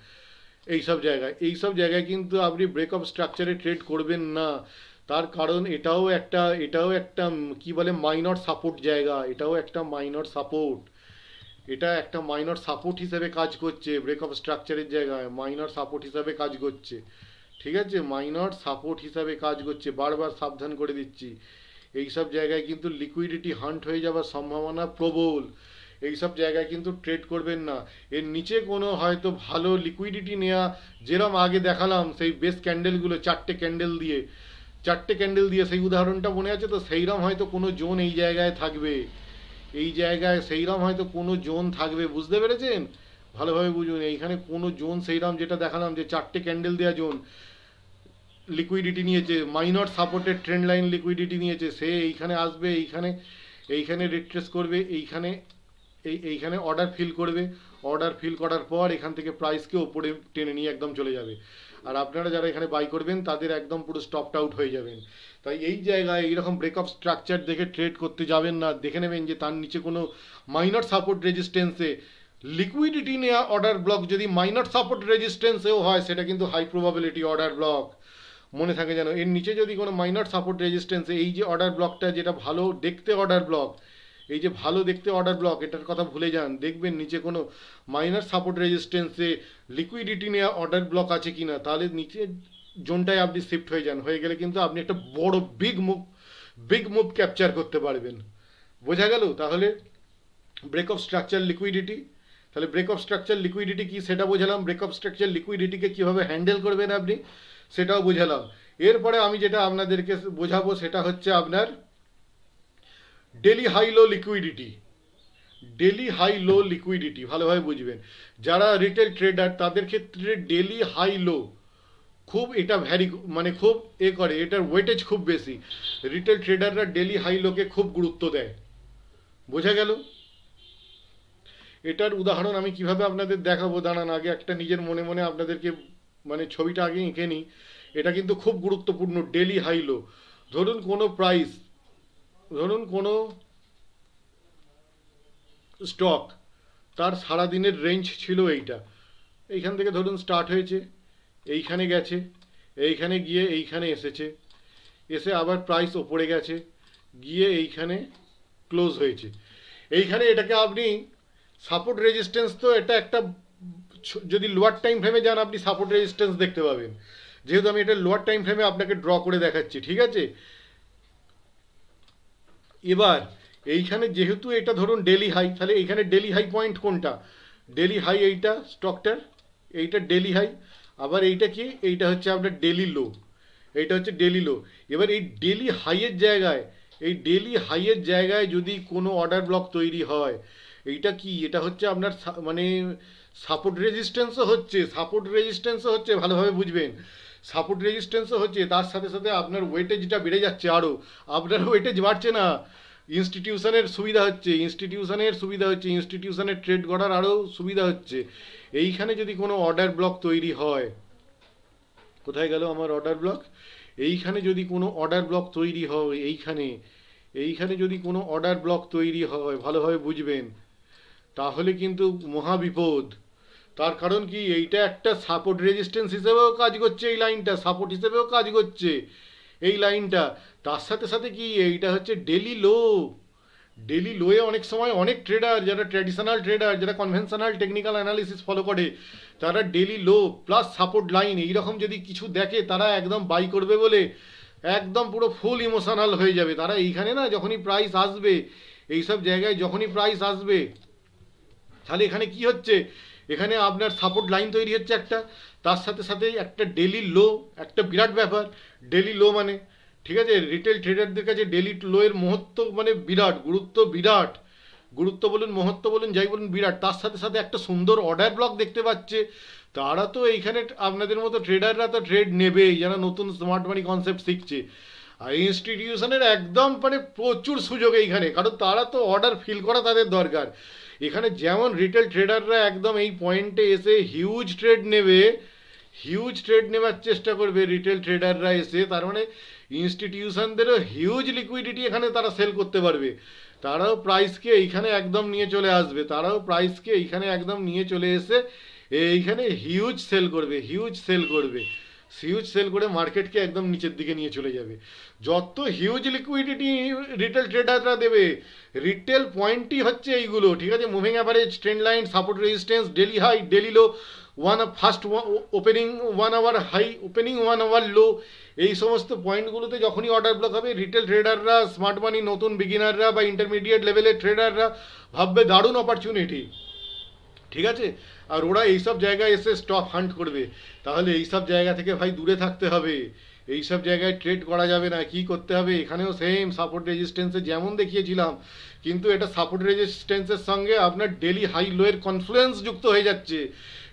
এই সব জায়গায়। এই সব জায়গায় কিন্তু আপনি ব্রেকআপ স্ট্রাকচারে ট্রেড করবেন না। তার কারণ এটাও একটা এটাও একটা কি বলে মাইনর সাপোর্ট জায়গা, এটাও একটা মাইনর সাপোর্ট এটা একটা মাইনর সাপোর্ট হিসেবে কাজ করছে ব্রেকআপ স্ট্রাকচারের জায়গায় মাইনর সাপোর্ট হিসেবে কাজ করছে। ঠিক আছে? মাইনর সাপোর্ট হিসাবে কাজ করছে, বারবার সাবধান করে দিচ্ছি। এইসব জায়গায় কিন্তু লিকুইডিটি হান্ট হয়ে যাওয়ার সম্ভাবনা প্রবল। এইসব জায়গায় কিন্তু ট্রেড করবেন না। এর নিচে কোনো হয়তো ভালো লিকুইডিটি নেওয়া যেরম আগে দেখালাম, সেই বেস ক্যান্ডেলগুলো চারটে ক্যান্ডেল দিয়ে। চারটে ক্যান্ডেল দিয়ে সেই উদাহরণটা মনে আছে তো? সেইরম হয়তো কোনো জোন এই জায়গায় থাকবে। এই জায়গায় সেইরম হয়তো কোনো জোন থাকবে। বুঝতে পেরেছেন? ভালোভাবে বুঝুন, এইখানে কোনো জোন সেইরম যেটা দেখালাম যে চারটে ক্যান্ডেল দেওয়া জোন লিকুইডিটি নিয়েছে মাইনর সাপোর্টের ট্রেন্ড লাইন লিকুইডিটি নিয়েছে সে এইখানে আসবে, এইখানে এইখানে রিট্রেস করবে, এইখানে, এই, এইখানে অর্ডার ফিল করবে। অর্ডার ফিল করার পর এখান থেকে প্রাইসকে ওপরে টেনে নিয়ে একদম চলে যাবে। আর আপনারা যারা এখানে বাই করবেন, তাদের একদম পুরো স্টপড আউট হয়ে যাবেন। তাই এই জায়গায় এইরকম ব্রেকআপ স্ট্রাকচার দেখে ট্রেড করতে যাবেন না। দেখে নেবেন যে তার নিচে কোনো মাইনর সাপোর্ট রেজিস্ট্যান্সে লিকুইডিটি নেওয়া অর্ডার ব্লক যদি মাইনর সাপোর্ট রেজিস্ট্যান্সেও হয়, সেটা কিন্তু হাই প্রবাবিলিটি অর্ডার ব্লক মনে থাকে যেন। এর নিচে যদি কোনো মাইনর সাপোর্ট রেজিস্ট্যান্সে এই যে অর্ডার ব্লকটা যেটা ভালো দেখতে অর্ডার ব্লক এই যে ভালো দেখতে অর্ডার ব্লক এটার কথা ভুলে যান। দেখবেন নিচে কোনো মাইনার সাপোর্ট রেজিস্ট্যান্সে লিকুইডিটি নেওয়া অর্ডার ব্লক আছে কি না তাহলে নিচে জোনটায় আপনি শিফট হয়ে যান। হয়ে গেলে কিন্তু আপনি একটা বড় big move big move capture করতে পারবেন। বোঝা গেল? তাহলে ব্রেক অফ স্ট্রাকচার লিকুইডিটি তাহলে ব্রেক অফ স্ট্রাকচার লিকুইডিটি কি সেটা বোঝালাম। ব্রেক অফ স্ট্রাকচার লিকুইডিটিকে কীভাবে হ্যান্ডেল করবেন আপনি? সেটাও বোঝালাম। এরপরে আমি যেটা আপনাদেরকে বোঝাবো সেটা হচ্ছে আপনার daily high low liquidity. Daily high low liquidity, ভালোভাবে বুঝবেন। যারা রিটেল ট্রেডার, তাদের ক্ষেত্রে ডেলি হাই লো খুব এটা ভ্যারি মানে খুব এ করে, এটার ওয়েটেজ খুব বেশি। রিটেল ট্রেডাররা ডেলি হাই লোকে খুব গুরুত্ব দেয়। বোঝা গেল? এটার উদাহরণ আমি কীভাবে আপনাদের দেখাবো? দাঁড়ান, আগে একটা নিজের মনে মনে আপনাদেরকে মানে ছবিটা আগে এঁকে নিই, এটা কিন্তু খুব গুরুত্বপূর্ণ ডেলি হাইলো ধরুন কোনো প্রাইস ধরুন কোনো স্টক তার সারাদিনের রেঞ্জ ছিল এইটা। এইখান থেকে ধরুন স্টার্ট হয়েছে, এইখানে গেছে, এইখানে গিয়ে এইখানে এসেছে, এসে আবার প্রাইস ওপরে গেছে, গিয়ে এইখানে ক্লোজ হয়েছে। এইখানে এটাকে আপনি সাপোর্ট রেজিস্ট্যান্স তো এটা একটা যদি লোয়ার টাইম ফ্রেমে যান, আপনি সাপোর্ট রেজিস্ট্যান্স দেখতে পাবেন। যেহেতু আমি এটা লোয়ার টাইম ফ্রেমে আপনাকে ড্র করে দেখাচ্ছি, ঠিক আছে? এবার, এইখানে যেহেতু এটা ধরুন ডেলি হাই তাহলে এইখানে ডেলি হাই পয়েন্ট কোনটা? ডেলি হাই এইটা স্টকটার এইটা ডেলি হাই আবার এইটা কি? এইটা হচ্ছে আপনার ডেলি লো এইটা হচ্ছে ডেলি লো এবার এই ডেলি হাইয়ের জায়গায়, এই ডেলি হাইয়ের জায়গায় যদি কোনো অর্ডার ব্লক তৈরি হয়, এইটা কি? এটা হচ্ছে আপনার মানে সাপোর্ট রেজিস্ট্যান্সও হচ্ছে, সাপোর্ট রেজিস্ট্যান্সও হচ্ছে, ভালোভাবে বুঝবেন। সাপোর্ট রেজিস্ট্যান্সও হচ্ছে, তার সাথে সাথে আপনার ওয়েটেজটা বেড়ে যাচ্ছে আরও আপনার ওয়েটেজ বাড়ছে না। ইনস্টিটিউশনের সুবিধা হচ্ছে ইনস্টিটিউশনের সুবিধা হচ্ছে ইনস্টিটিউশনের ট্রেড করার আরও সুবিধা হচ্ছে। এইখানে যদি কোনো অর্ডার ব্লক তৈরি হয়, কোথায় গেল আমার অর্ডার ব্লক এইখানে যদি কোনো অর্ডার ব্লক তৈরি হয়, এইখানে এইখানে যদি কোনো অর্ডার ব্লক তৈরি হয়, ভালোভাবে বুঝবেন, তাহলে কিন্তু মহা বিপদ। তার কারণ কি? এইটা একটা সাপোর্ট রেজিস্ট্যান্স হিসেবেও কাজ করছে এই লাইনটা সাপোর্ট হিসেবেও কাজ করছে এই লাইনটা তার সাথে সাথে কি? এইটা হচ্ছে ডেলি লো ডেলি লোয়ে অনেক সময় অনেক ট্রেডার যারা ট্র্যাডিশনাল ট্রেডার যারা কনভেনশনাল টেকনিক্যাল অ্যানালিসিস ফলো করে, তারা daily low plus support line এইরকম যদি কিছু দেখে, তারা একদম বাই করবে বলে একদম পুরো ফুল ইমোশনাল হয়ে যাবে। তারা এইখানে না যখনই প্রাইস আসবে, এইসব জায়গায় যখনই প্রাইস আসবে, তাহলে এখানে কি হচ্ছে? এখানে আপনার সাপোর্ট লাইন তৈরি হচ্ছে একটা, তার সাথে সাথে একটা ডেলি লো একটা বিরাট ব্যাপার। ডেলি লো মানে ঠিক আছে? রিটেল ট্রেডারদের কাছে ডেলি লো এর মহত্ব মানে বিরাট, গুরুত্ব বিরাট। গুরুত্ব বলুন, মহত্ব বলুন, যাই বলুন, বিরাট। তার সাথে সাথে একটা সুন্দর অর্ডার ব্লক দেখতে পাচ্ছে। তারা তো এইখানে আপনাদের মতো ট্রেডাররা তো ট্রেড নেবেই, যারা নতুন স্মার্ট মানি কনসেপ্ট শিখছে। আর ইনস্টিটিউশনের একদম মানে প্রচুর সুযোগ এইখানে, কারণ তারা তো অর্ডার ফিল করা তাদের দরকার। এখানে যেমন রিটেল ট্রেডাররা একদম এই পয়েন্টে এসে হিউজ ট্রেড নেবে হিউজ ট্রেড নেওয়ার চেষ্টা করবে রিটেল ট্রেডাররা এসে, তার মানে ইনস্টিটিউশনদেরও হিউজ লিকুইডিটি এখানে তারা সেল করতে পারবে। তারাও প্রাইসকে এইখানে একদম নিয়ে চলে আসবে, তারাও প্রাইসকে এইখানে একদম নিয়ে চলে এসে এইখানে হিউজ সেল করবে হিউজ সেল করবে। হিউজ সেল করে মার্কেটকে একদম নিচের দিকে নিয়ে চলে যাবে। যত হিউজ লিকুইডিটি রিটেল ট্রেডাররা দেবে রিটেল পয়েন্টই হচ্ছে এইগুলো, ঠিক আছে? Moving average trend line support resistance daily high daily low one first opening one hour high opening one hour low এই সমস্ত পয়েন্টগুলোতে যখনই অর্ডার ব্লক হবে রিটেল ট্রেডাররা স্মার্ট মানি নতুন বিগিনাররা বা ইন্টারমিডিয়েট লেভেলের ট্রেডাররা ভাববে দারুণ অপরচুনিটি ঠিক আছে? আর ওরা এইসব জায়গায় এসে স্টক হান্ট করবে। তাহলে এইসব জায়গা থেকে ভাই দূরে থাকতে হবে। এইসব জায়গায় ট্রেড করা যাবে না। কি করতে হবে? এখানেও সেম সাপোর্ট রেজিস্ট্যান্সে যেমন দেখিয়েছিলাম, কিন্তু এটা সাপোর্ট রেজিস্ট্যান্সের সঙ্গে আপনার ডেলি হাই লোয়ের কনফ্লুয়েন্স যুক্ত হয়ে যাচ্ছে।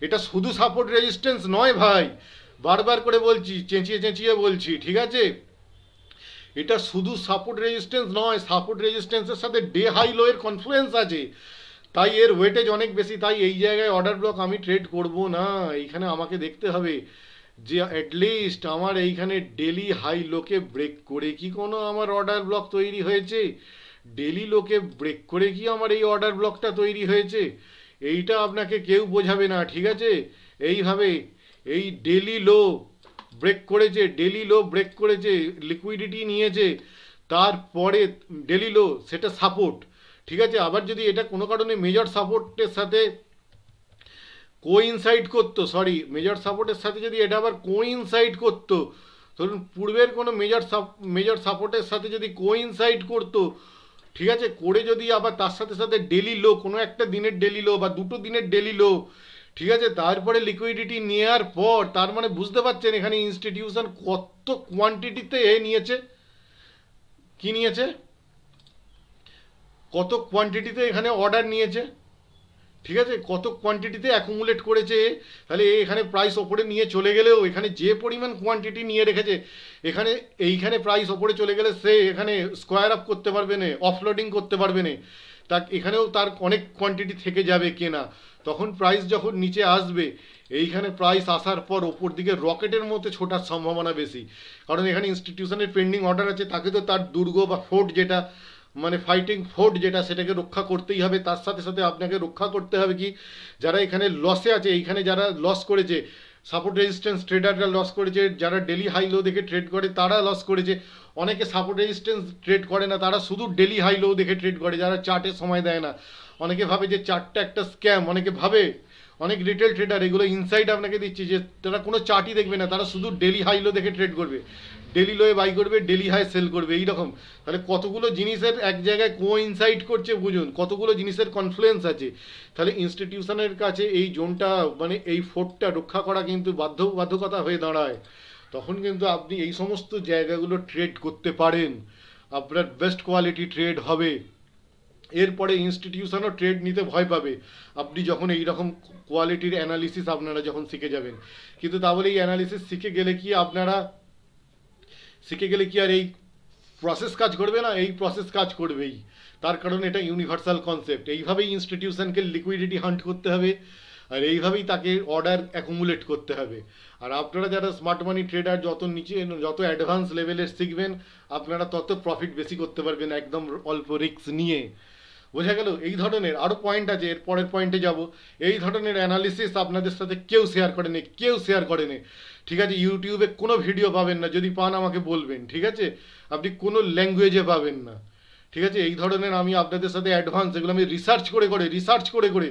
এটা শুধু সাপোর্ট রেজিস্ট্যান্স নয় ভাই। বারবার করে বলছি, চেঁচিয়ে চেঁচিয়ে বলছি, ঠিক আছে? এটা শুধু সাপোর্ট রেজিস্ট্যান্স নয় সাপোর্ট রেজিস্ট্যান্সের সাথে ডে হাই লোয়ের কনফ্লুয়েন্স আছে। তাই এর ওয়েটেজ অনেক বেশি, তাই এই জায়গায় অর্ডার ব্লক আমি ট্রেড করব না, এইখানে আমাকে দেখতে হবে যে অ্যাটলিস্ট আমার এইখানে ডেলি হাই লোকে ব্রেক করে কি কোনো আমার অর্ডার ব্লক তৈরি হয়েছে? ডেলি লোকে ব্রেক করে কি আমার এই অর্ডার ব্লকটা তৈরি হয়েছে? এইটা আপনাকে কেউ বোঝাবে না, ঠিক আছে? এইভাবে এই ডেলি লো ব্রেক করেছে ডেলি লো ব্রেক করেছে লিকুইডিটি নিয়েছে, তারপরে ডেলি লো সেটা সাপোর্ট ঠিক আছে? আবার যদি এটা কোনো কারণে মেজর সাপোর্টের সাথে কোইনসাইড করতো সরি মেজর সাপোর্টের সাথে যদি এটা আবার কোইনসাইড করতো, ধরুন পূর্বের কোনো মেজর মেজর সাপোর্টের সাথে যদি কোইনসাইড করতো, ঠিক আছে? করে যদি আবার তার সাথে সাথে ডেলি লো কোনো একটা দিনের ডেলি লো বা দুটো দিনের ডেলি লো ঠিক আছে? তারপরে লিকুইডিটি নেওয়ার পর, তার মানে বুঝতে পারছেন এখানে ইনস্টিটিউশন কত কোয়ান্টিটিতে এ নিয়েছে? কি নিয়েছে? কত কোয়ান্টিটিতে এখানে অর্ডার নিয়েছে? ঠিক আছে? কত কোয়ান্টিটিতে অ্যাকুমুলেট করেছে? তাহলে এখানে প্রাইস ওপরে নিয়ে চলে গেলেও এখানে যে পরিমাণ কোয়ান্টিটি নিয়ে রেখেছে, এখানে এইখানে প্রাইস ওপরে চলে গেলে সে এখানে স্কোয়ার আপ করতে পারবে না অফলোডিং করতে পারবে না। তা এখানেও তার অনেক কোয়ান্টিটি থেকে যাবে কেনা। তখন প্রাইস যখন নিচে আসবে, এইখানে প্রাইস আসার পর ওপর দিকে রকেটের মধ্যে ছোটার সম্ভাবনা বেশি। কারণ এখানে ইনস্টিটিউশনের পেন্ডিং অর্ডার আছে, তাকে তো তার দুর্গ বা ফোর্ট যেটা মানে ফাইটিং ফোর্ট যেটা সেটাকে রক্ষা করতেই হবে, তার সাথে সাথে আপনাকে রক্ষা করতে হবে কি? যারা এখানে লসে আছে, এইখানে যারা লস করেছে সাপোর্ট রেজিস্ট্যান্স ট্রেডাররা লস করেছে, যারা ডেলি হাই লো দেখে ট্রেড করে, তারা লস করেছে। অনেকে সাপোর্ট রেজিস্ট্যান্স ট্রেড করে না, তারা শুধু ডেলি হাই লো দেখে ট্রেড করে, যারা চার্টে সময় দেয় না। অনেকে ভাবে যে চার্টটা একটা স্ক্যাম অনেকে ভাবে, অনেক রিটেল ট্রেডার এগুলো ইনসাইড আপনাকে দিচ্ছি যে তারা কোনো চার্টই দেখবে না, তারা শুধু ডেলি হাই লো দেখে ট্রেড করবে। ডেলি লোয়ে বাই করবে ডেলি হাই সেল করবে, এইরকম। তাহলে কতগুলো জিনিসের এক জায়গায় কো ইনসাইড করছে বুঝুন, কতগুলো জিনিসের কনফ্লুয়েন্স আছে। তাহলে ইনস্টিটিউশনের কাছে এই জোনটা মানে এই ফোর্টটা রক্ষা করা কিন্তু বাধ্য, বাধ্যকতা হয়ে দাঁড়ায়। তখন কিন্তু আপনি এই সমস্ত জায়গাগুলো ট্রেড করতে পারেন। আপনার বেস্ট কোয়ালিটি ট্রেড হবে। এরপরে ইনস্টিটিউশনও ট্রেড নিতে ভয় পাবে। আপনি যখন এই রকম কোয়ালিটির অ্যানালিসিস আপনারা যখন শিখে যাবেন। কিন্তু তা বলে এই অ্যানালিসিস শিখে গেলে কি আপনারা শিখে গেলে কি আর এই প্রসেস কাজ করবে না? এই প্রসেস কাজ করবেই। তার কারণ এটা ইউনিভার্সাল কনসেপ্ট এইভাবেই ইনস্টিটিউশনকে লিকুইডিটি হান্ট করতে হবে, আর এইভাবেই তাকে অর্ডার অ্যাকুমুলেট করতে হবে। আর আপনারা যারা স্মার্ট মানি ট্রেডার যত নিচে, যত অ্যাডভান্স লেভেলের শিখবেন, আপনারা তত প্রফিট বেশি করতে পারবেন একদম অল্প রিস্ক নিয়ে। বোঝা গেল এই ধরনের আরও পয়েন্ট আছে, এর পরের পয়েন্টে যাব। এই ধরনের অ্যানালিসিস আপনাদের সাথে কেউ শেয়ার করেনি, কেউ শেয়ার করেনি। ঠিক আছে ইউটিউবে কোনো ভিডিও পাবেন না, যদি পান আমাকে বলবেন, ঠিক আছে? আপনি কোনো ল্যাঙ্গুয়েজে পাবেন না। ঠিক আছে, এই ধরনের আমি আপনাদের সাথে অ্যাডভান্স এগুলো আমি রিসার্চ করে করে রিসার্চ করে করে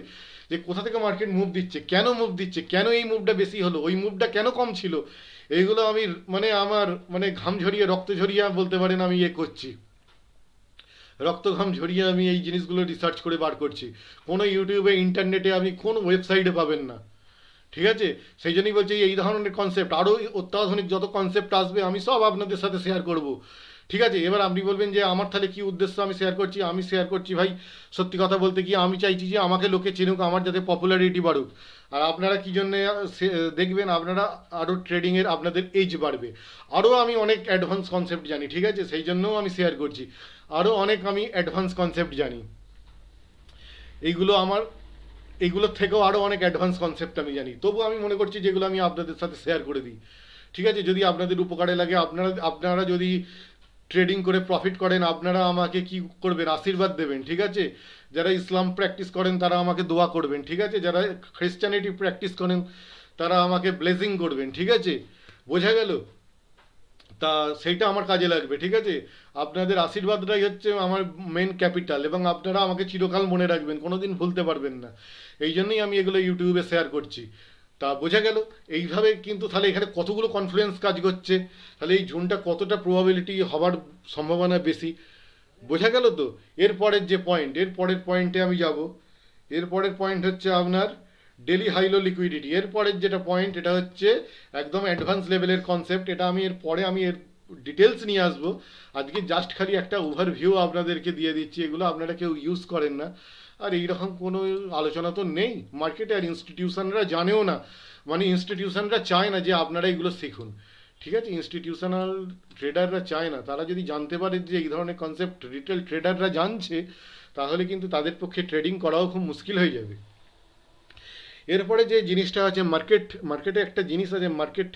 যে কোথা থেকে মার্কেট মুভ দিচ্ছে, কেন মুভ দিচ্ছে, কেন এই মুভটা বেশি হলো, ওই মুভটা কেন কম ছিল? এইগুলো আমি মানে আমার মানে ঘাম ঝরিয়ে, রক্ত ঝরিয়ে বলতে পারেন আমি ইয়ে করছি। রক্ত ঘাম ঝরিয়ে আমি এই জিনিসগুলো রিসার্চ করে বার করছি। কোনো ইউটিউবে ইন্টারনেটে আপনি কোন ওয়েবসাইটে পাবেন না। ঠিক আছে? সেই জন্যই বলছি এই ধরনের কনসেপ্ট আরও অত্যাধুনিক যত কনসেপ্ট আসবে, আমি সব আপনাদের সাথে শেয়ার করব। ঠিক আছে? এবার আপনি বলবেন যে, আমার তাহলে কী উদ্দেশ্য আমি শেয়ার করছি? আমি শেয়ার করছি ভাই, সত্যি কথা বলতে কি আমি চাইছি যে, আমাকে লোকে চিনুক, আমার যাতে পপুলারিটি বাড়ুক। আর আপনারা কী জন্য দেখবেন আপনারা আরও ট্রেডিংয়ের আপনাদের এজ বাড়বে। আরও আমি অনেক অ্যাডভান্স কনসেপ্ট জানি, ঠিক আছে? সেই জন্যও আমি শেয়ার করছি। আরও অনেক আমি অ্যাডভান্স কনসেপ্ট জানি। এইগুলো আমার, এইগুলোর থেকেও আরও অনেক অ্যাডভান্স কনসেপ্ট আমি জানি। তবু আমি মনে করছি যেগুলো আমি আপনাদের সাথে শেয়ার করে দিই। ঠিক আছে? যদি আপনাদের উপকারে লাগে, আপনারা আপনারা যদি ট্রেডিং করে প্রফিট করেন, আপনারা আমাকে কি করবেন? আশীর্বাদ দেবেন, ঠিক আছে? যারা ইসলাম প্র্যাকটিস করেন, তারা আমাকে দোয়া করবেন, ঠিক আছে? যারা খ্রিস্টানিটি প্র্যাকটিস করেন, তারা আমাকে ব্লেসিং করবেন, ঠিক আছে? বোঝা গেল? তা সেইটা আমার কাজে লাগবে, ঠিক আছে? আপনাদের আশীর্বাদটাই হচ্ছে আমার মেন ক্যাপিটাল এবং আপনারা আমাকে চিরকাল মনে রাখবেন কোনো দিন ভুলতে পারবেন না। এই জন্যই আমি এগুলো ইউটিউবে শেয়ার করছি। তা বোঝা গেল, এইভাবে কিন্তু তাহলে এখানে কতগুলো কনফিডেন্স কাজ করছে, তাহলে এই জোনটা কতটা প্রবাবিলিটি হবার সম্ভাবনা বেশি? বোঝা গেল তো? এরপরের যে পয়েন্ট এর পরের পয়েন্টে আমি যাব। এরপরের পয়েন্ট হচ্ছে আপনার ডেলি হাইলো লিকুইডিটি এরপরের যেটা পয়েন্ট এটা হচ্ছে একদম অ্যাডভান্স লেভেলের কনসেপ্ট এটা আমি এর পরে আমি এর ডিটেলস নিয়ে আসব। আজকে জাস্ট খালি একটা ওভারভিউ আপনাদেরকে দিয়ে দিচ্ছি। এগুলো আপনারা কেউ ইউজ করেন না। আর এইরকম কোনো আলোচনা তো নেই। মার্কেটে আর ইনস্টিটিউশনরা জানেও না। মানে ইনস্টিটিউশনরা চায় না যে আপনারা এগুলো শিখুন। ঠিক আছে? ইনস্টিটিউশনাল ট্রেডাররা চায় না। তারা যদি জানতে পারে যে এই ধরনের কনসেপ্ট রিটেল ট্রেডাররা জানছে, তাহলে কিন্তু তাদের পক্ষে ট্রেডিং করাও খুব মুশকিল হয়ে যাবে। এরপরে যে জিনিসটা আছে মার্কেট মার্কেটে একটা জিনিস আছে মার্কেট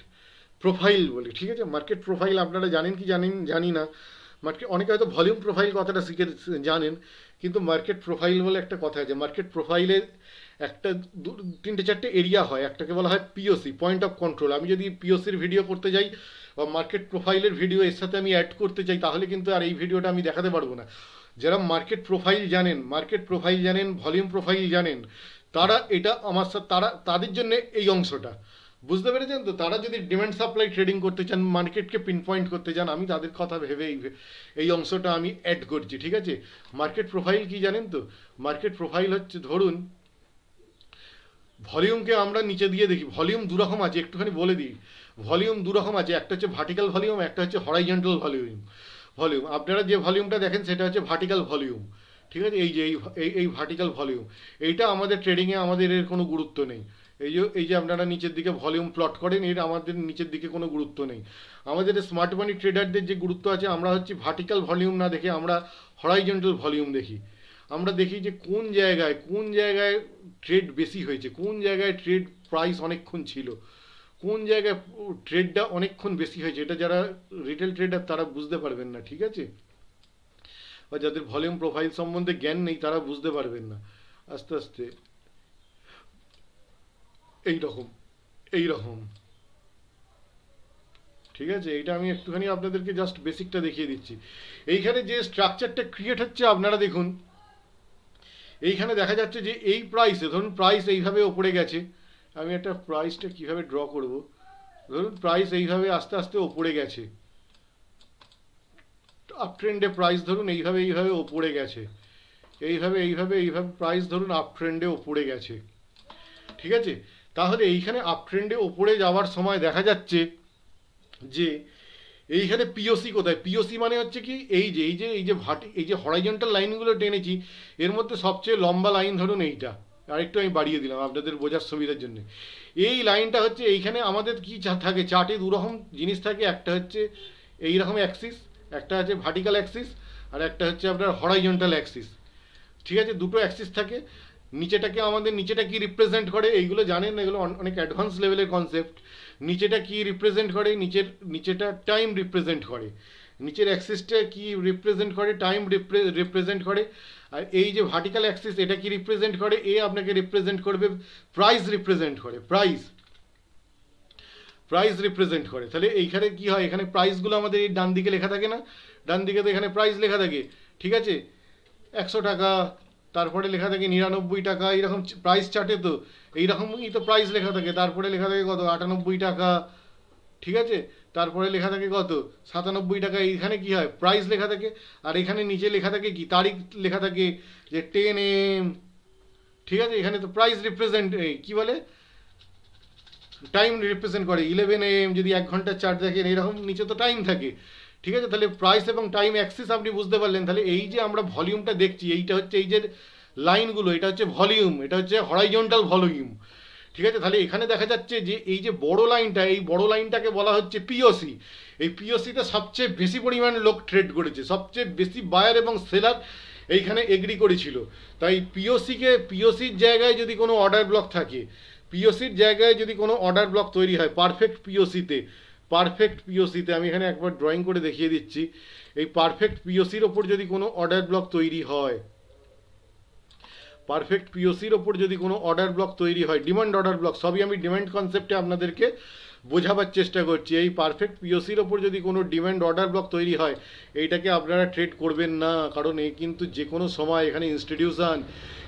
প্রোফাইল বলে, ঠিক আছে? মার্কেট প্রোফাইল আপনারা জানেন কি জানেন, জানি না। মার্কেট অনেকে হয়তো ভলিউম প্রোফাইল কথাটা শিখে, জানেন, কিন্তু মার্কেট প্রোফাইল বলে একটা কথা আছে। মার্কেট প্রোফাইলে একটা দু, তিনটে, চারটে এরিয়া হয়। একটাকে বলা হয় পিওসি পয়েন্ট অফ কন্ট্রোল আমি যদি পিওসির ভিডিও করতে যাই বা মার্কেট প্রোফাইলের ভিডিও এর সাথে আমি অ্যাড করতে চাই, তাহলে কিন্তু আর এই ভিডিওটা আমি দেখাতে পারব না। যারা মার্কেট প্রোফাইল জানেন মার্কেট প্রোফাইল জানেন ভলিউম প্রোফাইল জানেন তারা এটা আমার তারা, তাদের জন্য এই অংশটা। বুঝতে পেরেছেন তো? তারা যদি ডিমান্ড সাপ্লাই ট্রেডিং করতে চান মার্কেটকে পিন পয়েন্ট করতে চান, আমি তাদের কথা ভেবে এই এই অংশটা আমি অ্যাড করছি, ঠিক আছে? মার্কেট প্রোফাইল কি জানেন তো? মার্কেট প্রোফাইল হচ্ছে, ধরুন ভলিউমকে আমরা নিচে দিয়ে দেখি। ভলিউম দুরকম আছে, একটুখানি বলে দিই। ভলিউম দুরকম আছে, একটা হচ্ছে ভার্টিক্যাল ভলিউম একটা হচ্ছে হরাইজেন্টাল ভলিউম ভলিউম আপনারা যে ভলিউমটা দেখেন, সেটা হচ্ছে ভার্টিক্যাল ভলিউম ঠিক আছে? এই যে, এই এই ভার্টিক্যাল ভলিউম এইটা আমাদের ট্রেডিংয়ে আমাদের এর কোনো গুরুত্ব নেই। এই যে এই যে আপনারা নিচের দিকে ভলিউম প্লট করেন, এর আমাদের নিচের দিকে কোনো গুরুত্ব নেই। আমাদের স্মার্ট মানি ট্রেডারদের যে গুরুত্ব আছে, আমরা হচ্ছে ভার্টিক্যাল ভলিউম না দেখে আমরা হরাইজেন্টাল ভলিউম দেখি। আমরা দেখি যে কোন জায়গায় কোন জায়গায় ট্রেড বেশি হয়েছে, কোন জায়গায় ট্রেড প্রাইস অনেকক্ষণ ছিল, কোন জায়গায় ট্রেডটা অনেকক্ষণ বেশি হয়েছে, এটা যারা রিটেল ট্রেডার তারা বুঝতে পারবেন না, ঠিক আছে? বা যাদের ভলিউম প্রোফাইল সম্বন্ধে জ্ঞান নেই, তারা বুঝতে পারবেন না। আস্তে আস্তে। এই রকম এই রকম ঠিক আছে? এইটা আমি একটুখানি আপনাদেরকে জাস্ট বেসিকটা দেখিয়ে দিচ্ছি। এইখানে যে স্ট্রাকচারটা ক্রিয়েট হচ্ছে, আপনারা দেখুন। এইখানে দেখা যাচ্ছে যে এই প্রাইসে ধরুন প্রাইস এইভাবে ওপরে গেছে। আমি একটা প্রাইসটা কীভাবে ড্র করব? ধরুন প্রাইস এইভাবে আস্তে আস্তে ওপরে গেছে। আপ ট্রেন্ডে প্রাইস ধরুন এইভাবে এইভাবে ওপরে গেছে। এইভাবে এইভাবে এইভাবে প্রাইস ধরুন আপ ট্রেন্ডে ওপরে গেছে। ঠিক আছে? তাহলে এইখানে আপ ট্রেন্ডে ওপরে যাওয়ার সময় দেখা যাচ্ছে যে এইখানে পিওসি কোথায়? পিওসি মানে হচ্ছে কি এই যে এই যে এই যে ভাটি, এই যে হরাইজন্টাল লাইনগুলো টেনেছি, এর মধ্যে সবচেয়ে লম্বা লাইন ধরুন এইটা। আরেকটু আমি বাড়িয়ে দিলাম আপনাদের বোঝার সুবিধার জন্য। এই লাইনটা হচ্ছে এইখানে আমাদের কি থাকে? চার্টে দুরকম জিনিস থাকে। একটা হচ্ছে এই রকম অ্যাক্সিস একটা হচ্ছে ভার্টিক্যাল অ্যাক্সিস আর একটা হচ্ছে আপনার হরাইজন্টাল অ্যাক্সিস ঠিক আছে? দুটো অ্যাক্সিস থাকে। নিচেটাকে আমাদের, নিচেটা কি রিপ্রেজেন্ট করে? এইগুলো জানেন? এগুলো অনেক অ্যাডভান্স লেভেলের কনসেপ্ট নিচেটা কি রিপ্রেজেন্ট করে? নিচের, নিচেটা টাইম রিপ্রেজেন্ট করে। নিচের অ্যাক্সিসটা কি রিপ্রেজেন্ট করে? টাইম রিপ্রেজেন্ট করে। আর এই যে ভার্টিক্যাল অ্যাক্সিস এটা কি রিপ্রেজেন্ট করে? এ আপনাকে রিপ্রেজেন্ট করবে প্রাইস রিপ্রেজেন্ট করে। প্রাইস প্রাইস রিপ্রেজেন্ট করে। তাহলে এইখানে কি হয়? এখানে প্রাইসগুলো আমাদের এই ডান দিকে লেখা থাকে না? ডান দিকে তো এখানে প্রাইস লেখা থাকে। ঠিক আছে? একশো টাকা, তারপরে লেখা থাকে নিরানব্বই টাকা, এইরকম প্রাইস চার্টে তো এইরকমই তো প্রাইস লেখা থাকে। তারপরে লেখা থাকে কত? আটানব্বই টাকা। ঠিক আছে? তারপরে লেখা থাকে কত? সাতানব্বই টাকা। এইখানে কি হয়? প্রাইস লেখা থাকে। আর এখানে নিচে লেখা থাকে কি? তারিখ লেখা থাকে যে টেন এম ঠিক আছে? এখানে তো প্রাইস রিপ্রেজেন্ট কি বলে? টাইম রিপ্রেজেন্ট করে। ইলেভেন এম যদি এক ঘণ্টার চার্ট দেখেন, এরকম নিচে তো টাইম থাকে। ঠিক আছে? তাহলে প্রাইস এবং টাইম অ্যাক্সিস আপনি বুঝতে পারলেন। তাহলে এই যে আমরা ভলিউমটা দেখছি, এইটা হচ্ছে এই যে লাইনগুলো এটা হচ্ছে ভলিউম এটা হচ্ছে হরাইজন্টাল ভলিউম ঠিক আছে? তাহলে এখানে দেখা যাচ্ছে যে এই যে বড় লাইনটা এই বড় লাইনটাকে বলা হচ্ছে পিওসি এই পিওসিতে সবচেয়ে বেশি পরিমাণ লোক ট্রেড করেছে। সবচেয়ে বেশি বায়ার এবং সেলার এইখানে এগ্রি করেছিল। তাই পিওসিকে পিওসির জায়গায় যদি কোনো অর্ডার ব্লক থাকে পিওসির জায়গায় যদি কোনো অর্ডার ব্লক তৈরি হয় পারফেক্ট পিওসিতে পারফেক্ট পিওসিতে আমি এখানে একবার ড্রয়িং করে দেখিয়ে দিচ্ছি, এই পারফেক্ট পিওসির ওপর যদি কোনো অর্ডার ব্লক তৈরি হয় পারফেক্ট পিওসির ওপর যদি কোনো অর্ডার ব্লক তৈরি হয় ডিমান্ড অর্ডার ব্লক সবই আমি ডিমান্ড কনসেপ্টে আপনাদেরকে বোঝাবার চেষ্টা করছি, এই পারফেক্ট পিওসির ওপর যদি কোনো ডিম্যান্ড অর্ডার ব্লক তৈরি হয়, এইটাকে আপনারা ট্রেড করবেন না, কারণ এই কিন্তু যে কোনো সময় এখানে ইনস্টিটিউশান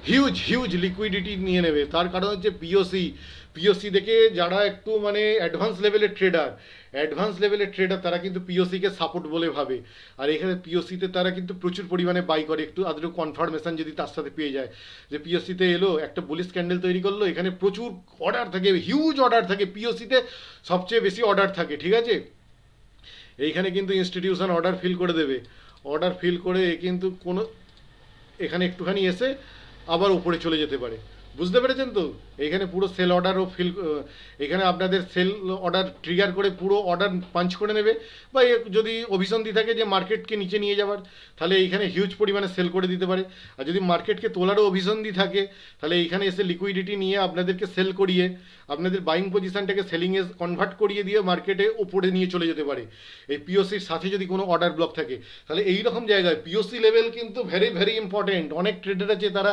হিউজ হিউজ লিকুইডিটি নিয়ে নেবে। তার কারণ হচ্ছে পিওসি পিওসি দেখে যারা একটু মানে অ্যাডভান্স লেভেলের ট্রেডার অ্যাডভান্স লেভেলের ট্রেডার তারা কিন্তু পিওসিকে সাপোর্ট বলে ভাবে। আর এখানে পিওসিতে তারা কিন্তু প্রচুর পরিমাণে বাই করে। একটু আদৌ কনফার্মেশন যদি তার সাথে পেয়ে যায়। যে পিওসিতে এলো, একটা বুলিশ ক্যান্ডেল তৈরি করল, এখানে প্রচুর অর্ডার থাকে হিউজ অর্ডার থাকে পিওসিতে সবচেয়ে বেশি অর্ডার থাকে, ঠিক আছে? এইখানে কিন্তু ইনস্টিটিউশন অর্ডার ফিল করে দেবে। অর্ডার ফিল করে কিন্তু কোনো, এখানে একটুখানি এসে আবার উপরে চলে যেতে পারে। বুঝতে পেরেছেন তো? এখানে পুরো সেল অর্ডারও ফিল এখানে আপনাদের সেল অর্ডার ট্রিগার করে পুরো অর্ডার পাঞ্চ করে নেবে। বা যদি অভিসন্ধি থাকে যে মার্কেটকে নিচে নিয়ে যাওয়ার তাহলে এইখানে হিউজ পরিমাণে সেল করে দিতে পারে। আর যদি মার্কেটকে তোলারও অভিসন্ধি থাকে, তাহলে এইখানে এসে লিকুইডিটি নিয়ে আপনাদেরকে সেল করিয়ে, আপনাদের বাইং পজিশানটাকে সেলিংয়ে কনভার্ট করিয়ে দিয়ে মার্কেটে ওপরে নিয়ে চলে যেতে পারে। এই পিওসির সাথে যদি কোনো অর্ডার ব্লক থাকে, তাহলে এই রকম জায়গায় পিওসি লেভেল কিন্তু ভেরি ভেরি ইম্পর্টেন্ট অনেক ট্রেডার আছে, তারা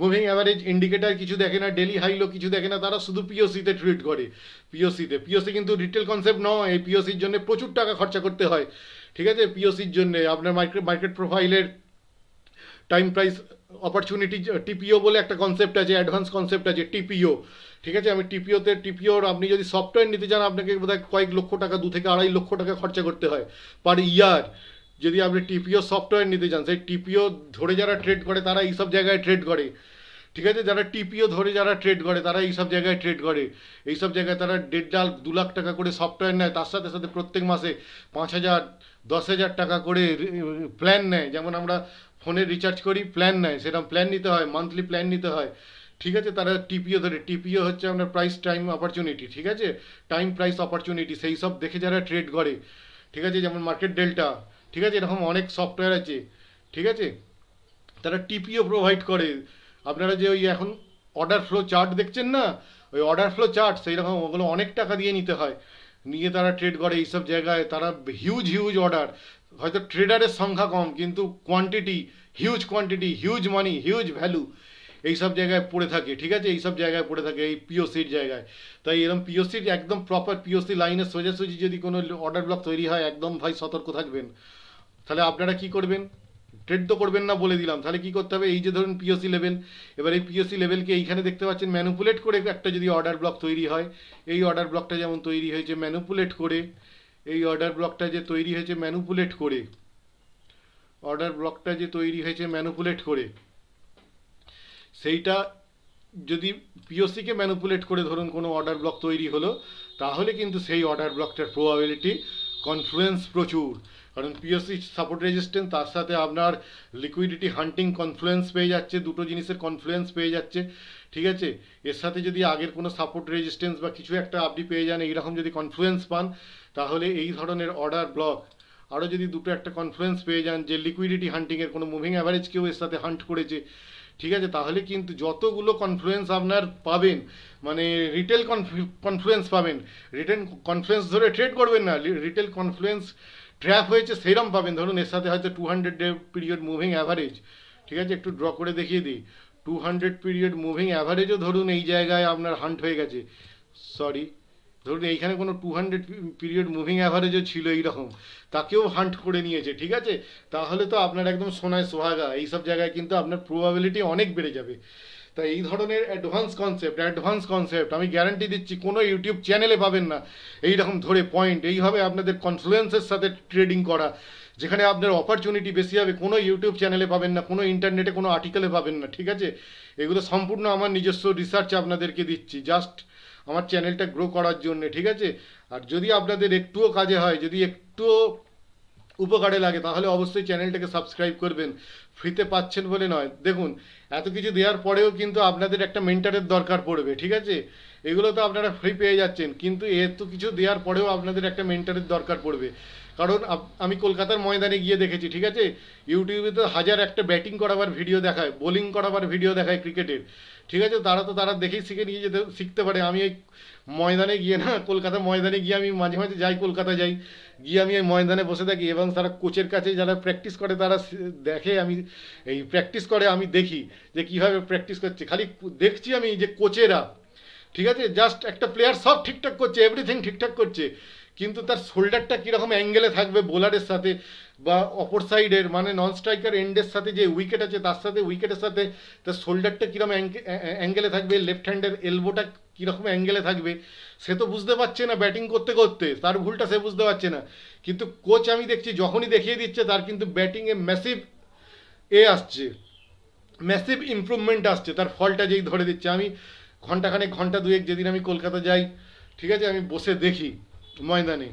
মুভিং অ্যাভারেজ ইন্ডিকেটার কিছু দেখে না ডেলি হাইলো কিছু দেখে না তারা শুধু পিওসিতে ট্রেড করে পিওসিতে পিওসি কিন্তু রিটেল কনসেপ্ট নয় এই পিওসির জন্য প্রচুর টাকা খরচা করতে হয় ঠিক আছে পিওসির জন্য আপনার মার্কেট মার্কেট প্রোফাইলের টাইম প্রাইস অপরচুনিটি টিপিও বলে একটা কনসেপ্ট আছে অ্যাডভান্স কনসেপ্ট আছে টিপিও ঠিক আছে আমি টিপিওতে টিপিওর আপনি যদি সফটওয়্যার নিতে চান আপনাকে বোধহয় কয়েক লক্ষ টাকা দু থেকে আড়াই লক্ষ টাকা খরচা করতে হয় পার ইয়ার যদি আপনি টিপিও সফটওয়্যার নিতে চান সেই টিপিও ধরে যারা ট্রেড করে তারা এইসব জায়গায় ট্রেড করে ঠিক আছে, যারা টিপিও ধরে যারা ট্রেড করে, তারা এইসব জায়গায় ট্রেড করে। এইসব জায়গায় তারা দেড় ডাল দু লাখ টাকা করে সফটওয়্যার নেয়, তার সাথে সাথে প্রত্যেক মাসে পাঁচ হাজার, দশ হাজার টাকা করে প্ল্যান নেয়। যেমন আমরা ফোনে রিচার্জ করি প্ল্যান নেয়। সেরকম প্ল্যান নিতে হয় মান্থলি প্ল্যান নিতে হয়। ঠিক আছে, তারা টিপিও ধরে, টিপিও হচ্ছে আপনার প্রাইস টাইম অপরচুনিটি ঠিক আছে? টাইম প্রাইস অপরচুনিটি সেই সব দেখে যারা ট্রেড করে। ঠিক আছে, যেমন মার্কেট ডেল্টা ঠিক আছে, এরকম অনেক সফটওয়্যার আছে। ঠিক আছে? তারা টিপিও প্রোভাইড করে। আপনারা যে ওই এখন অর্ডার ফ্লো চার্ট দেখছেন না? ওই অর্ডার ফ্লো চার্ট সেই রকম ওগুলো অনেক টাকা দিয়ে নিতে হয়। নিয়ে তারা ট্রেড করে এইসব জায়গায়, তারা হিউজ হিউজ অর্ডার হয়তো ট্রেডারের সংখ্যা কম, কিন্তু quantity huge quantity huge money huge value এইসব জায়গায় পড়ে থাকে, ঠিক আছে? এইসব জায়গায় পড়ে থাকে, এই পিওসির জায়গায়। তাই এরকম পিওসির একদম প্রপার পিওসি লাইনের সোজাসুজি যদি কোনো অর্ডার ব্লক তৈরি হয়, একদম ভাই সতর্ক থাকবেন। তাহলে আপনারা কি করবেন? ট্রেড তো করবেন না বলে দিলাম। তাহলে কি করতে হবে? এই যে ধরুন পিওসি লেভেল এবার এই পিওসি লেভেলকে এইখানে দেখতে পাচ্ছেন ম্যানুপুলেট করে একটা যদি অর্ডার ব্লক তৈরি হয়, এই অর্ডার ব্লকটা যেমন তৈরি হয়েছে ম্যানুপুলেট করে, এই অর্ডার ব্লকটা যে তৈরি হয়েছে ম্যানুপুলেট করে অর্ডার ব্লকটা যে তৈরি হয়েছে ম্যানুপুলেট করে, সেইটা যদি পিওসিকে ম্যানুপুলেট করে ধরুন কোনো অর্ডার ব্লক তৈরি হলো, তাহলে কিন্তু সেই অর্ডার ব্লকটার প্রবাবিলিটি কনফ্লুয়েন্স প্রচুর। কারণ পিওসি সাপোর্ট রেজিস্ট্যান্স তার সাথে আপনার লিকুইডিটি হান্টিং কনফ্লুয়েন্স পেয়ে যাচ্ছে, দুটো জিনিসের কনফ্লুয়েন্স পেয়ে যাচ্ছে, ঠিক আছে? এর সাথে যদি আগের কোনো সাপোর্ট রেজিস্ট্যান্স বা কিছু একটা আপনি পেয়ে যান, এইরকম যদি কনফ্লুয়েন্স পান, তাহলে এই ধরনের অর্ডার ব্লক আরও যদি দুটো একটা কনফ্লুয়েন্স পেয়ে যান, যে লিকুইডিটি হান্টিংয়ের কোনো মুভিং অ্যাভারেজ কেউ এর সাথে হান্ট করেছে, ঠিক আছে? তাহলে কিন্তু যতগুলো কনফ্লুয়েন্স আপনার পাবেন মানে রিটেল কনফ্লুয়েন্স পাবেন রিটেল কনফ্লুয়েন্স ধরে ট্রেড করবেন না রিটেল কনফ্লুয়েন্স ট্র্যাপ হয়েছে সেরম পাবেন। ধরুন এর সাথে হয়তো two hundred day period moving average ঠিক আছে? একটু ড্র করে দেখিয়ে দিই। টু হান্ড্রেড পিরিয়ড মুভিং অ্যাভারেজও ধরুন এই জায়গায় আপনার হান্ট হয়ে গেছে। সরি ধরুন এইখানে কোনো টু হান্ড্রেড পিরিয়ড মুভিং অ্যাভারেজও ছিল এইরকম। তাকেও হান্ট করে নিয়েছে, ঠিক আছে? তাহলে তো আপনার একদম সোনায় সোহাগা। এইসব জায়গায় কিন্তু আপনার প্রবাবিলিটি অনেক বেড়ে যাবে। তা এই ধরনের অ্যাডভান্স কনসেপ্ট অ্যাডভান্স কনসেপ্ট আমি গ্যারান্টি দিচ্ছি কোনো ইউটিউব চ্যানেলে পাবেন না। এইরকম ধরে পয়েন্ট এইভাবে আপনাদের কনফ্লুয়েন্সের সাথে ট্রেডিং করা, যেখানে আপনার অপরচুনিটি বেশি হবে, কোনো ইউটিউব চ্যানেলে পাবেন না, কোনো ইন্টারনেটে কোনো আর্টিকেলে পাবেন না, ঠিক আছে? এগুলো সম্পূর্ণ আমার নিজস্ব রিসার্চ আপনাদেরকে দিচ্ছি জাস্ট আমার চ্যানেলটা গ্রো করার জন্য, ঠিক আছে? আর যদি আপনাদের একটুও কাজে হয়, যদি একটুও উপকারে লাগে, তাহলে অবশ্যই চ্যানেলটাকে সাবস্ক্রাইব করবেন। ফ্রিতে পাচ্ছেন বলে নয়। দেখুন, এত কিছু দেওয়ার পরেও কিন্তু আপনাদের একটা মেন্টারের দরকার পড়বে, ঠিক আছে? এগুলো তো আপনারা ফ্রি পেয়ে যাচ্ছেন, কিন্তু এত কিছু দেওয়ার পরেও আপনাদের একটা মেন্টারের দরকার পড়বে। কারণ আমি কলকাতার ময়দানে গিয়ে দেখেছি, ঠিক আছে? ইউটিউবে তো হাজার একটা ব্যাটিং করাবার ভিডিও দেখায় বোলিং করাবার ভিডিও দেখায় ক্রিকেটের ঠিক আছে? তারা তো তারা দেখেই শিখে নিয়ে যেতে শিখতে পারে। আমি এই ময়দানে গিয়ে না কলকাতা ময়দানে গিয়ে আমি মাঝে মাঝে যাই, কলকাতা যাই। গিয়ে আমি ময়দানে বসে থাকি এবং তারা কোচের কাছে যারা প্র্যাকটিস করে, তারা দেখে আমি এই প্র্যাকটিস করে, আমি দেখি যে কীভাবে প্র্যাকটিস করছে। খালি দেখছি আমি যে কোচেরা, ঠিক আছে? জাস্ট একটা প্লেয়ার সব ঠিকঠাক করছে এভরিথিং ঠিকঠাক করছে। কিন্তু তার শোল্ডারটা কীরকম অ্যাঙ্গেলে থাকবে বোলারের সাথে বা অপর সাইডের মানে নন স্ট্রাইকার এন্ডের সাথে যে উইকেট আছে, তার সাথে উইকেটের সাথে তার শোল্ডারটা কীরকম অ্যাঙ্গেলে থাকবে লেফট হ্যান্ডের এলবোটা কীরকম অ্যাঙ্গেলে থাকবে, সে তো বুঝতে পারছে না ব্যাটিং করতে করতে, তার ভুলটা সে বুঝতে পারছে না। কিন্তু কোচ আমি দেখছি যখনই দেখিয়ে দিচ্ছে, তার কিন্তু ব্যাটিংয়ে ম্যাসিভ এ আসছে ম্যাসিভ ইমপ্রুভমেন্ট আসছে, তার ফলটা যেই ধরে দিচ্ছে। আমি ঘন্টাখানেক, ঘণ্টা দুয়েক যেদিন আমি কলকাতা যাই, ঠিক আছে, আমি বসে দেখি। ময়দানে।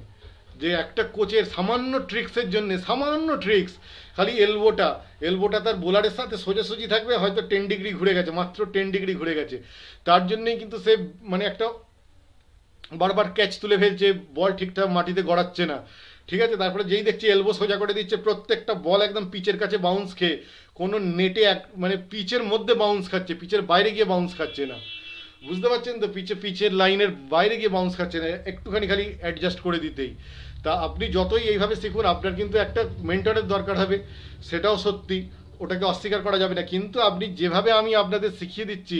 যে একটা কোচের সামান্য ট্রিক্সের জন্য, সামান্য ট্রিক্স, খালি এলবোটা। এলবোটা তার বোলারের সাথে সোজাসুজি থাকবে, হয়তো টেন ডিগ্রি ঘুরে গেছে, মাত্র টেন ডিগ্রি ঘুরে গেছে। তার জন্যেই কিন্তু সে মানে একটা বারবার ক্যাচ তুলে ফেলছে, বল ঠিকঠাক মাটিতে গড়াচ্ছে না। ঠিক আছে? তারপরে যেই দেখছি এলবো সোজা করে দিচ্ছে, প্রত্যেকটা বল একদম পিচের কাছে বাউন্স খেয়ে, কোনো নেটে এক মানে পিচের মধ্যে বাউন্স খাচ্ছে, পিচের বাইরে গিয়ে বাউন্স খাচ্ছে না। বুঝতে পারছেন তো পিচে পিচের লাইনের বাইরে গিয়ে বাউন্স খাচ্ছে না একটুখানি খালি অ্যাডজাস্ট করে দিতেই। তা আপনি যতই এইভাবে শিখুন, আপনার কিন্তু একটা মেন্টরের দরকার হবে, সেটাও সত্যি, ওটাকে অস্বীকার করা যাবে না। কিন্তু আপনি যেভাবে আমি আপনাদের শিখিয়ে দিচ্ছি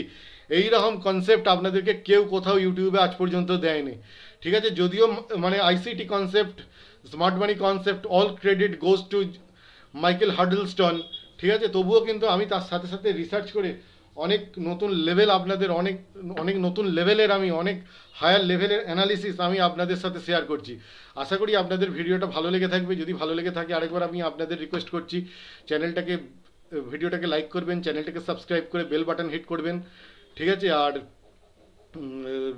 এই রকম কনসেপ্ট আপনাদেরকে কেউ কোথাও ইউটিউবে আজ পর্যন্ত দেয়নি। ঠিক আছে? যদিও মানে ICT concept smart money concept all credit goes to Michael Huddleston ঠিক আছে? তবুও কিন্তু আমি তার সাথে সাথে রিসার্চ করে অনেক নতুন লেভেল আপনাদের, অনেক অনেক নতুন লেভেলের আমি, অনেক হায়ার লেভেলের অ্যানালিসিস আমি আপনাদের সাথে শেয়ার করছি। আশা করি আপনাদের ভিডিওটা ভালো লেগে থাকবে। যদি ভালো লেগে থাকে, আরেকবার আমি আপনাদের রিকোয়েস্ট করছি চ্যানেলটাকে ভিডিওটাকে লাইক করবেন চ্যানেলটাকে সাবস্ক্রাইব করে বেল বাটন হিট করবেন, ঠিক আছে? আর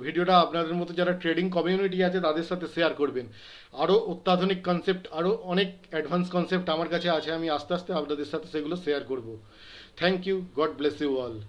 ভিডিওটা আপনাদের মতো যারা ট্রেডিং কমিউনিটি আছে, তাদের সাথে শেয়ার করবেন। আরও অত্যাধুনিক কনসেপ্ট আরও অনেক অ্যাডভান্স কনসেপ্ট আমার কাছে আছে, আমি আস্তে আস্তে আপনাদের সাথে সেগুলো শেয়ার করব। Thank you. God bless you all.